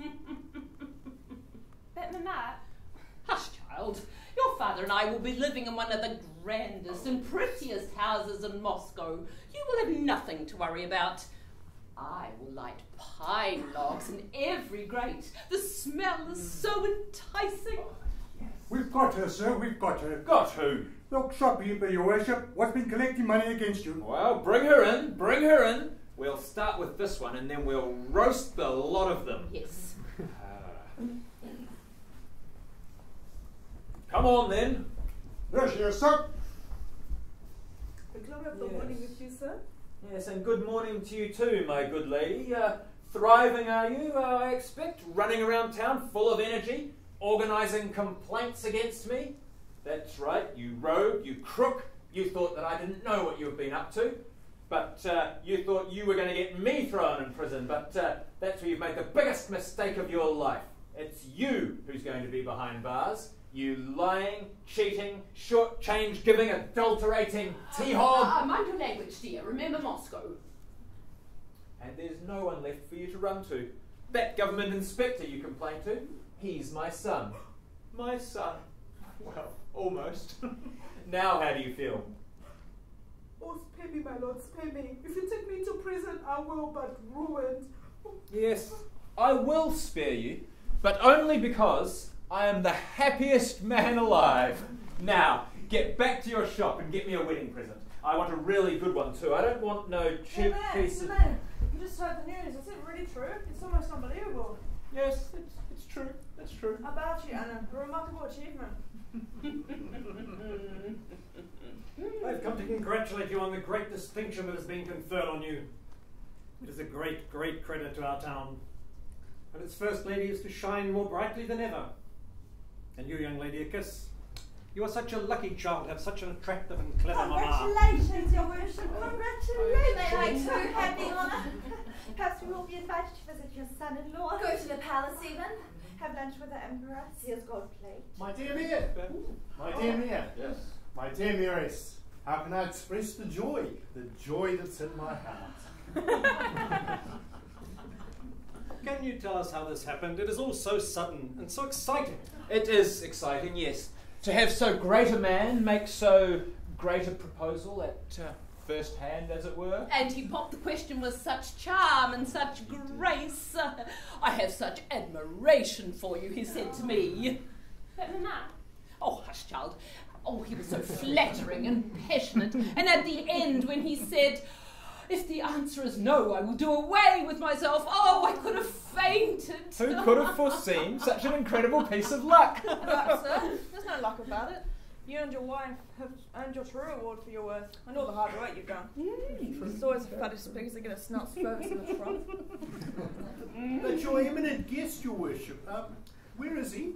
Speaker 14: But Mama,
Speaker 9: Hush, child. Your father and I will be living in one of the grandest and prettiest houses in Moscow. You will have nothing to worry about. I will light pine logs in every grate. The smell is so enticing.
Speaker 8: We've got her, sir. We've got her.
Speaker 1: Got who?
Speaker 8: Look, shopkeeper, your worship. What's been collecting money against you?
Speaker 1: Well, bring her in, bring her in. We'll start with this one and then we'll roast the lot of them.
Speaker 9: Yes.
Speaker 1: Come on then.
Speaker 8: There she is, sir.
Speaker 16: The glory of the morning with you, sir.
Speaker 1: Yes, and good morning to you too, my good lady. Uh, thriving, are you, uh, I expect? Running around town full of energy, organising complaints against me? That's right, you rogue, you crook. You thought that I didn't know what you've been up to. But uh, you thought you were going to get me thrown in prison. But uh, that's where you've made the biggest mistake of your life. It's you who's going to be behind bars. You lying, cheating, short change giving, adulterating tea hog.
Speaker 9: Ah, mind your language, dear. Remember Moscow.
Speaker 1: And there's no one left for you to run to. That government inspector you complained to, he's my son. My son. Well, almost. now, how do you feel?
Speaker 16: Oh, spare me, my lord, spare me. If you take me to prison, I will, but ruined.
Speaker 1: Yes, I will spare you, but only because I am the happiest man alive. Now, get back to your shop and get me a wedding present. I want a really good one too. I don't want no cheap man. piece of.
Speaker 7: You just heard the news. Is it really true? It's almost unbelievable.
Speaker 1: Yes, it's, it's true. That's true.
Speaker 7: About you, Anna. A remarkable achievement.
Speaker 2: I've come to congratulate you on the great distinction that has been conferred on you. It is a great, great credit to our town. And its First Lady is to shine more brightly than ever. And you, young lady, a kiss. You are such a lucky child to have such an attractive and clever mamma.
Speaker 3: Congratulations, Your Worship. Congratulations.
Speaker 6: May I too have the honour?
Speaker 3: Perhaps we will be invited to visit your son-in-law.
Speaker 6: Go to the palace even.
Speaker 3: Have lunch with the Emperor. See his gold plate.
Speaker 4: My dear Mia, my dear Mia,
Speaker 5: Yes.
Speaker 4: my dear Miris, how can I express the joy, the joy that's in my heart?
Speaker 2: Can you tell us how this happened? It is all so sudden and so exciting.
Speaker 1: It is exciting, yes. To have so great a man make so great a proposal at uh, first hand, as it were.
Speaker 9: And he popped the question with such charm and such grace. I have such admiration for you, he said to me.
Speaker 14: But Mama,
Speaker 9: Oh, hush, child. Oh, he was so flattering and passionate. And at the end, when he said, If the answer is no, I will do away with myself, oh, I could have fainted.
Speaker 1: Who could have foreseen such an incredible piece of luck?
Speaker 7: Right, sir. There's no luck about it. You and your wife have earned your true reward for your worth and all the hard work you've done. It's always the fattest pigs that get a snout first in the trunk.
Speaker 4: But your eminent guest, Your Worship, uh, where is he?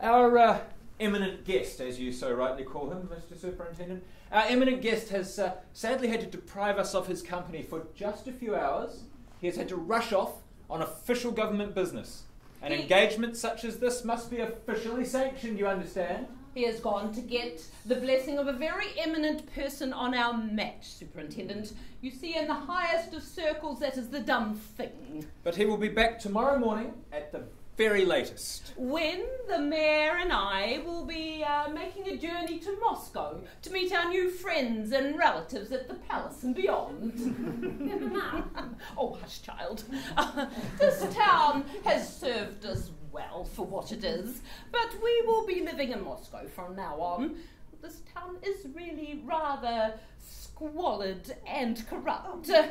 Speaker 1: Our uh, eminent guest, as you so rightly call him, Mr. Superintendent, our eminent guest has uh, sadly had to deprive us of his company for just a few hours. He has had to rush off on official government business. An engagement such as this must be officially sanctioned, you understand?
Speaker 9: He has gone to get the blessing of a very eminent person on our match, Superintendent. You see, in the highest of circles, that is the dumb thing.
Speaker 1: But he will be back tomorrow morning at the very latest.
Speaker 9: When the mayor and I will be uh, making a journey to Moscow to meet our new friends and relatives at the palace and beyond. oh, hush, child. this town has served us well for what it is, but we will be living in Moscow from now on. This town is really rather squalid and corrupt. Oh,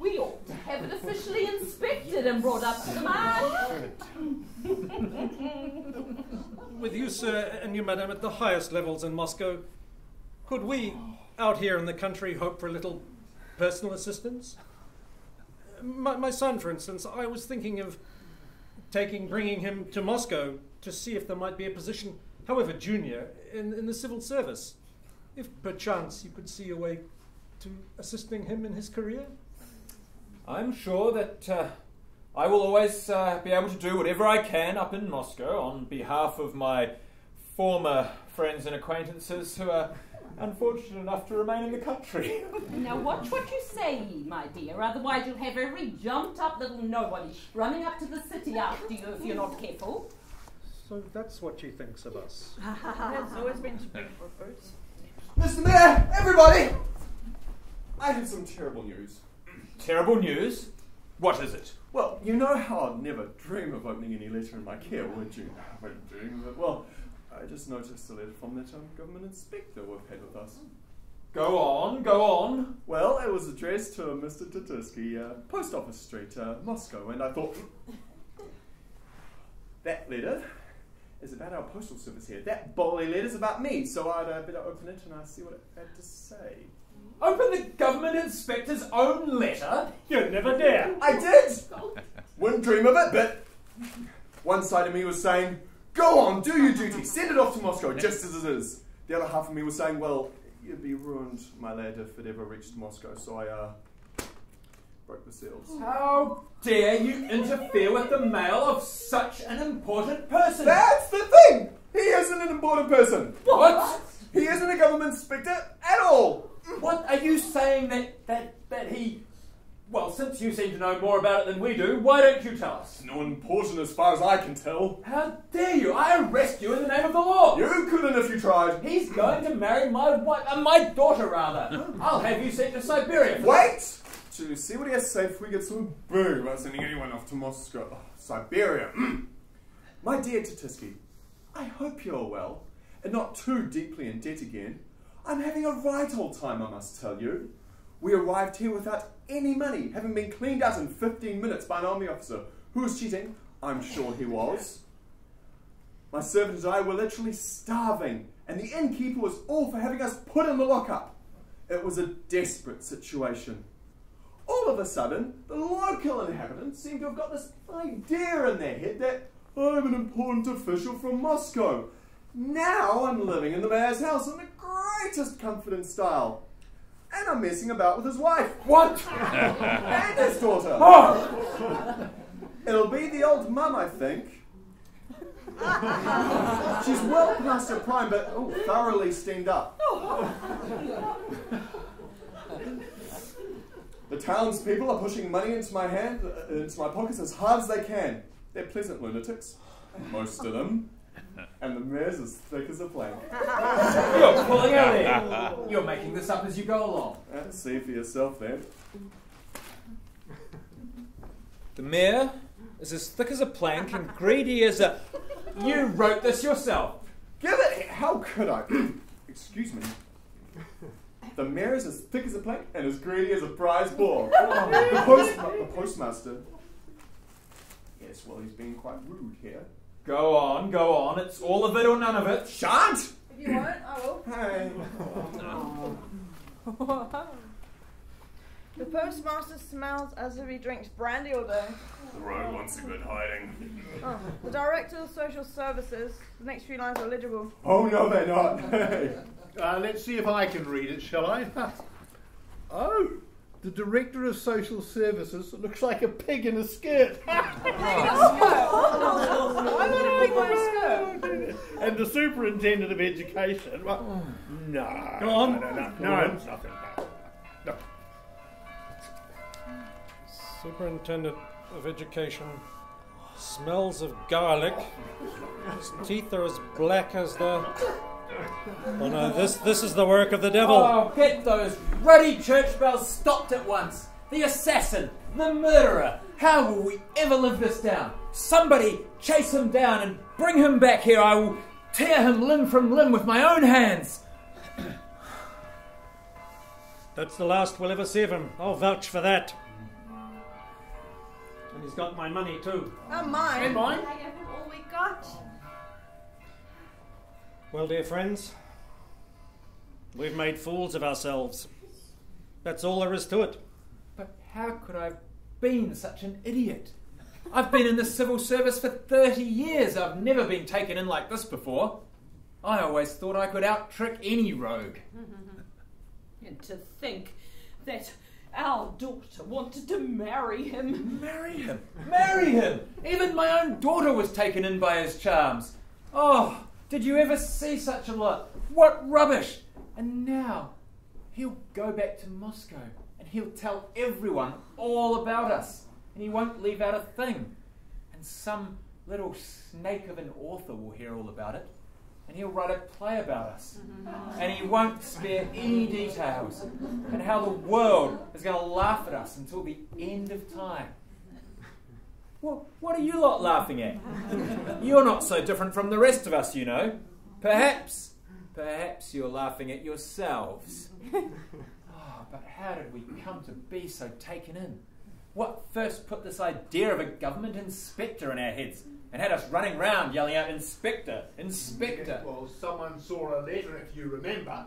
Speaker 9: we ought to have it officially inspected and brought up to the mark.
Speaker 2: With you, sir, and you, madam, at the highest levels in Moscow, could we, out here in the country, hope for a little personal assistance? My, my son, for instance, I was thinking of taking, bringing him to Moscow to see if there might be a position, however junior, in, in the civil service. If perchance you could see a way to assisting him in his career.
Speaker 1: I'm sure that uh, I will always uh, be able to do whatever I can up in Moscow on behalf of my former friends and acquaintances who are unfortunate enough to remain in the country.
Speaker 9: Now watch what you say, my dear, otherwise you'll have every jumped up little nobody running up to the city after you if you're not careful.
Speaker 2: So that's what she thinks of us.
Speaker 7: It's always been too for boots.
Speaker 5: Mr. Mayor, everybody! I have some terrible news.
Speaker 1: Terrible news? What is it?
Speaker 5: Well, you know how I'd never dream of opening any letter in my care, would you? I wouldn't dream. Well, I just noticed a letter from that um, government inspector we've had with us.
Speaker 1: Go on, go on.
Speaker 5: Well, it was addressed to Mr. Tatursky, uh, Post Office Street, uh, Moscow, and I thought that letter is about our postal service here. That bully letter's about me, so I'd uh, better open it and uh, see what it had to say.
Speaker 1: Open the government inspector's own letter?
Speaker 2: You'd never dare.
Speaker 5: I did! Wouldn't dream of it, but one side of me was saying, Go on, do your duty, send it off to Moscow just as it is. The other half of me was saying, Well, you'd be ruined, my lad, if it ever reached Moscow, so I uh, broke the seals.
Speaker 1: How dare you interfere with the mail of such an important person?
Speaker 5: That's the thing! He isn't an important person!
Speaker 1: What?
Speaker 5: He isn't a government inspector at all!
Speaker 1: What are you saying that that that he? Well, since you seem to know more about it than we do, why don't you tell us?
Speaker 5: No important as far as I can tell.
Speaker 1: How dare you! I arrest you in the name of the law.
Speaker 5: You couldn't if you tried.
Speaker 1: He's going to marry my wife, uh, my daughter rather. I'll have you sent to Siberia.
Speaker 5: Wait! To see what he has to say before we get so big about sending anyone off to Moscow. Oh, Siberia. Mm. My dear Tatisky, I hope you're well and not too deeply in debt again. I'm having a right old time, I must tell you. We arrived here without any money, having been cleaned out in 15 minutes by an army officer. Who was cheating? I'm sure he was. My servant and I were literally starving, and the innkeeper was all for having us put in the lockup. It was a desperate situation. All of a sudden, the local inhabitants seem to have got this idea in their head that I'm an important official from Moscow. Now I'm living in the mayor's house in the greatest comfort and style. And I'm messing about with his wife.
Speaker 1: What?
Speaker 5: and his daughter.
Speaker 1: Oh!
Speaker 5: It'll be the old mum, I think. She's well past her prime, but oh, thoroughly steamed up. The townspeople are pushing money into my hand, uh, into my pockets as hard as they can. They're pleasant lunatics, most of them, and the mayor's as thick as a plank.
Speaker 1: You're pulling out there. You're making this up as you go along.
Speaker 5: Uh, see for yourself then.
Speaker 1: The mayor is as thick as a plank and greedy as a. You wrote this yourself.
Speaker 5: Give it. How could I? Excuse me. The mayor is as thick as a plank and as greedy as a prize bull. the, post, the postmaster. Yes, well, he's being quite rude here.
Speaker 1: Go on, go on. It's all of it or none of it.
Speaker 5: Shan't!
Speaker 7: If you won't, I will.
Speaker 5: Hey.
Speaker 7: The postmaster smells as if he drinks brandy all day.
Speaker 5: The rogue wants a good hiding.
Speaker 7: Oh, the director of social services. The next few lines are legible.
Speaker 5: Oh, no, they're not.
Speaker 4: Uh, let's see if I can read it, shall I? oh, the director of social services looks like a pig in a skirt. and the superintendent of education. Well, no.
Speaker 2: Go on.
Speaker 4: No, no, no,
Speaker 2: No.
Speaker 4: no, it's nothing. No.
Speaker 2: Superintendent of Education smells of garlic. His teeth are as black as the. Oh no, this this is the work of the devil.
Speaker 1: Oh, get those ruddy church bells stopped at once. The assassin, the murderer. How will we ever live this down? Somebody chase him down and bring him back here. I will tear him limb from limb with my own hands.
Speaker 2: That's the last we'll ever see of him. I'll vouch for that. And he's got my money too.
Speaker 7: Not mine.
Speaker 2: And mine?
Speaker 3: I gave him all we got.
Speaker 2: Well, dear friends, we've made fools of ourselves. That's all there is to it.
Speaker 1: But how could I have been such an idiot? I've been in the civil service for 30 years. I've never been taken in like this before. I always thought I could out trick any rogue.
Speaker 9: And to think that our daughter wanted to marry him.
Speaker 1: Marry him? Marry him! Even my own daughter was taken in by his charms. Oh, did you ever see such a lot? What rubbish! And now he'll go back to Moscow and he'll tell everyone all about us. And he won't leave out a thing. And some little snake of an author will hear all about it. And he'll write a play about us. And he won't spare any details. And how the world is going to laugh at us until the end of time. Well, what are you lot laughing at? You're not so different from the rest of us, you know. Perhaps, perhaps you're laughing at yourselves. Oh, but how did we come to be so taken in? What first put this idea of a government inspector in our heads and had us running round yelling out, Inspector, Inspector?
Speaker 4: Well, someone saw a letter, if you remember.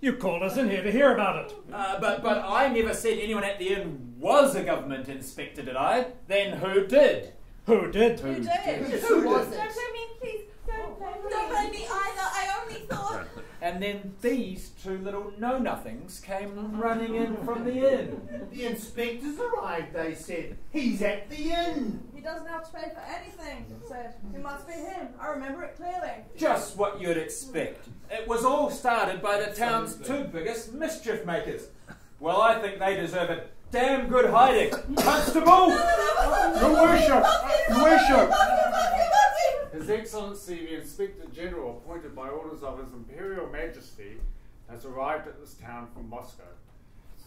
Speaker 2: You called us in here to hear about it.
Speaker 1: Uh, but, but I never said anyone at the inn was a government inspector, did I? Then who did?
Speaker 2: Who did?
Speaker 1: Who
Speaker 6: did?
Speaker 1: Who was
Speaker 6: Don't blame me, please. Don't blame me. Don't blame me either. I only thought.
Speaker 1: And then these two little know nothings came running in from the inn.
Speaker 4: The inspector's arrived, they said. He's at the inn.
Speaker 7: He doesn't have to pay for anything, it said. It must be him. I remember it clearly.
Speaker 1: Just what you'd expect. It was all started by the town's two biggest mischief makers. Well, I think they deserve a damn good hiding. Constable!
Speaker 8: Your worship! Your worship!
Speaker 17: His Excellency the Inspector General, appointed by orders of His Imperial Majesty, has arrived at this town from Moscow.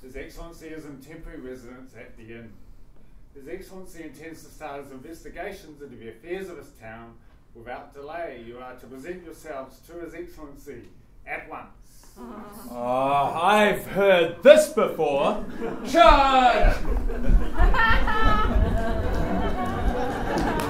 Speaker 17: His Excellency is in temporary residence at the inn. His Excellency intends to start his investigations into the affairs of his town without delay. You are to present yourselves to His Excellency at once.
Speaker 1: Oh, I've heard this before. Charge!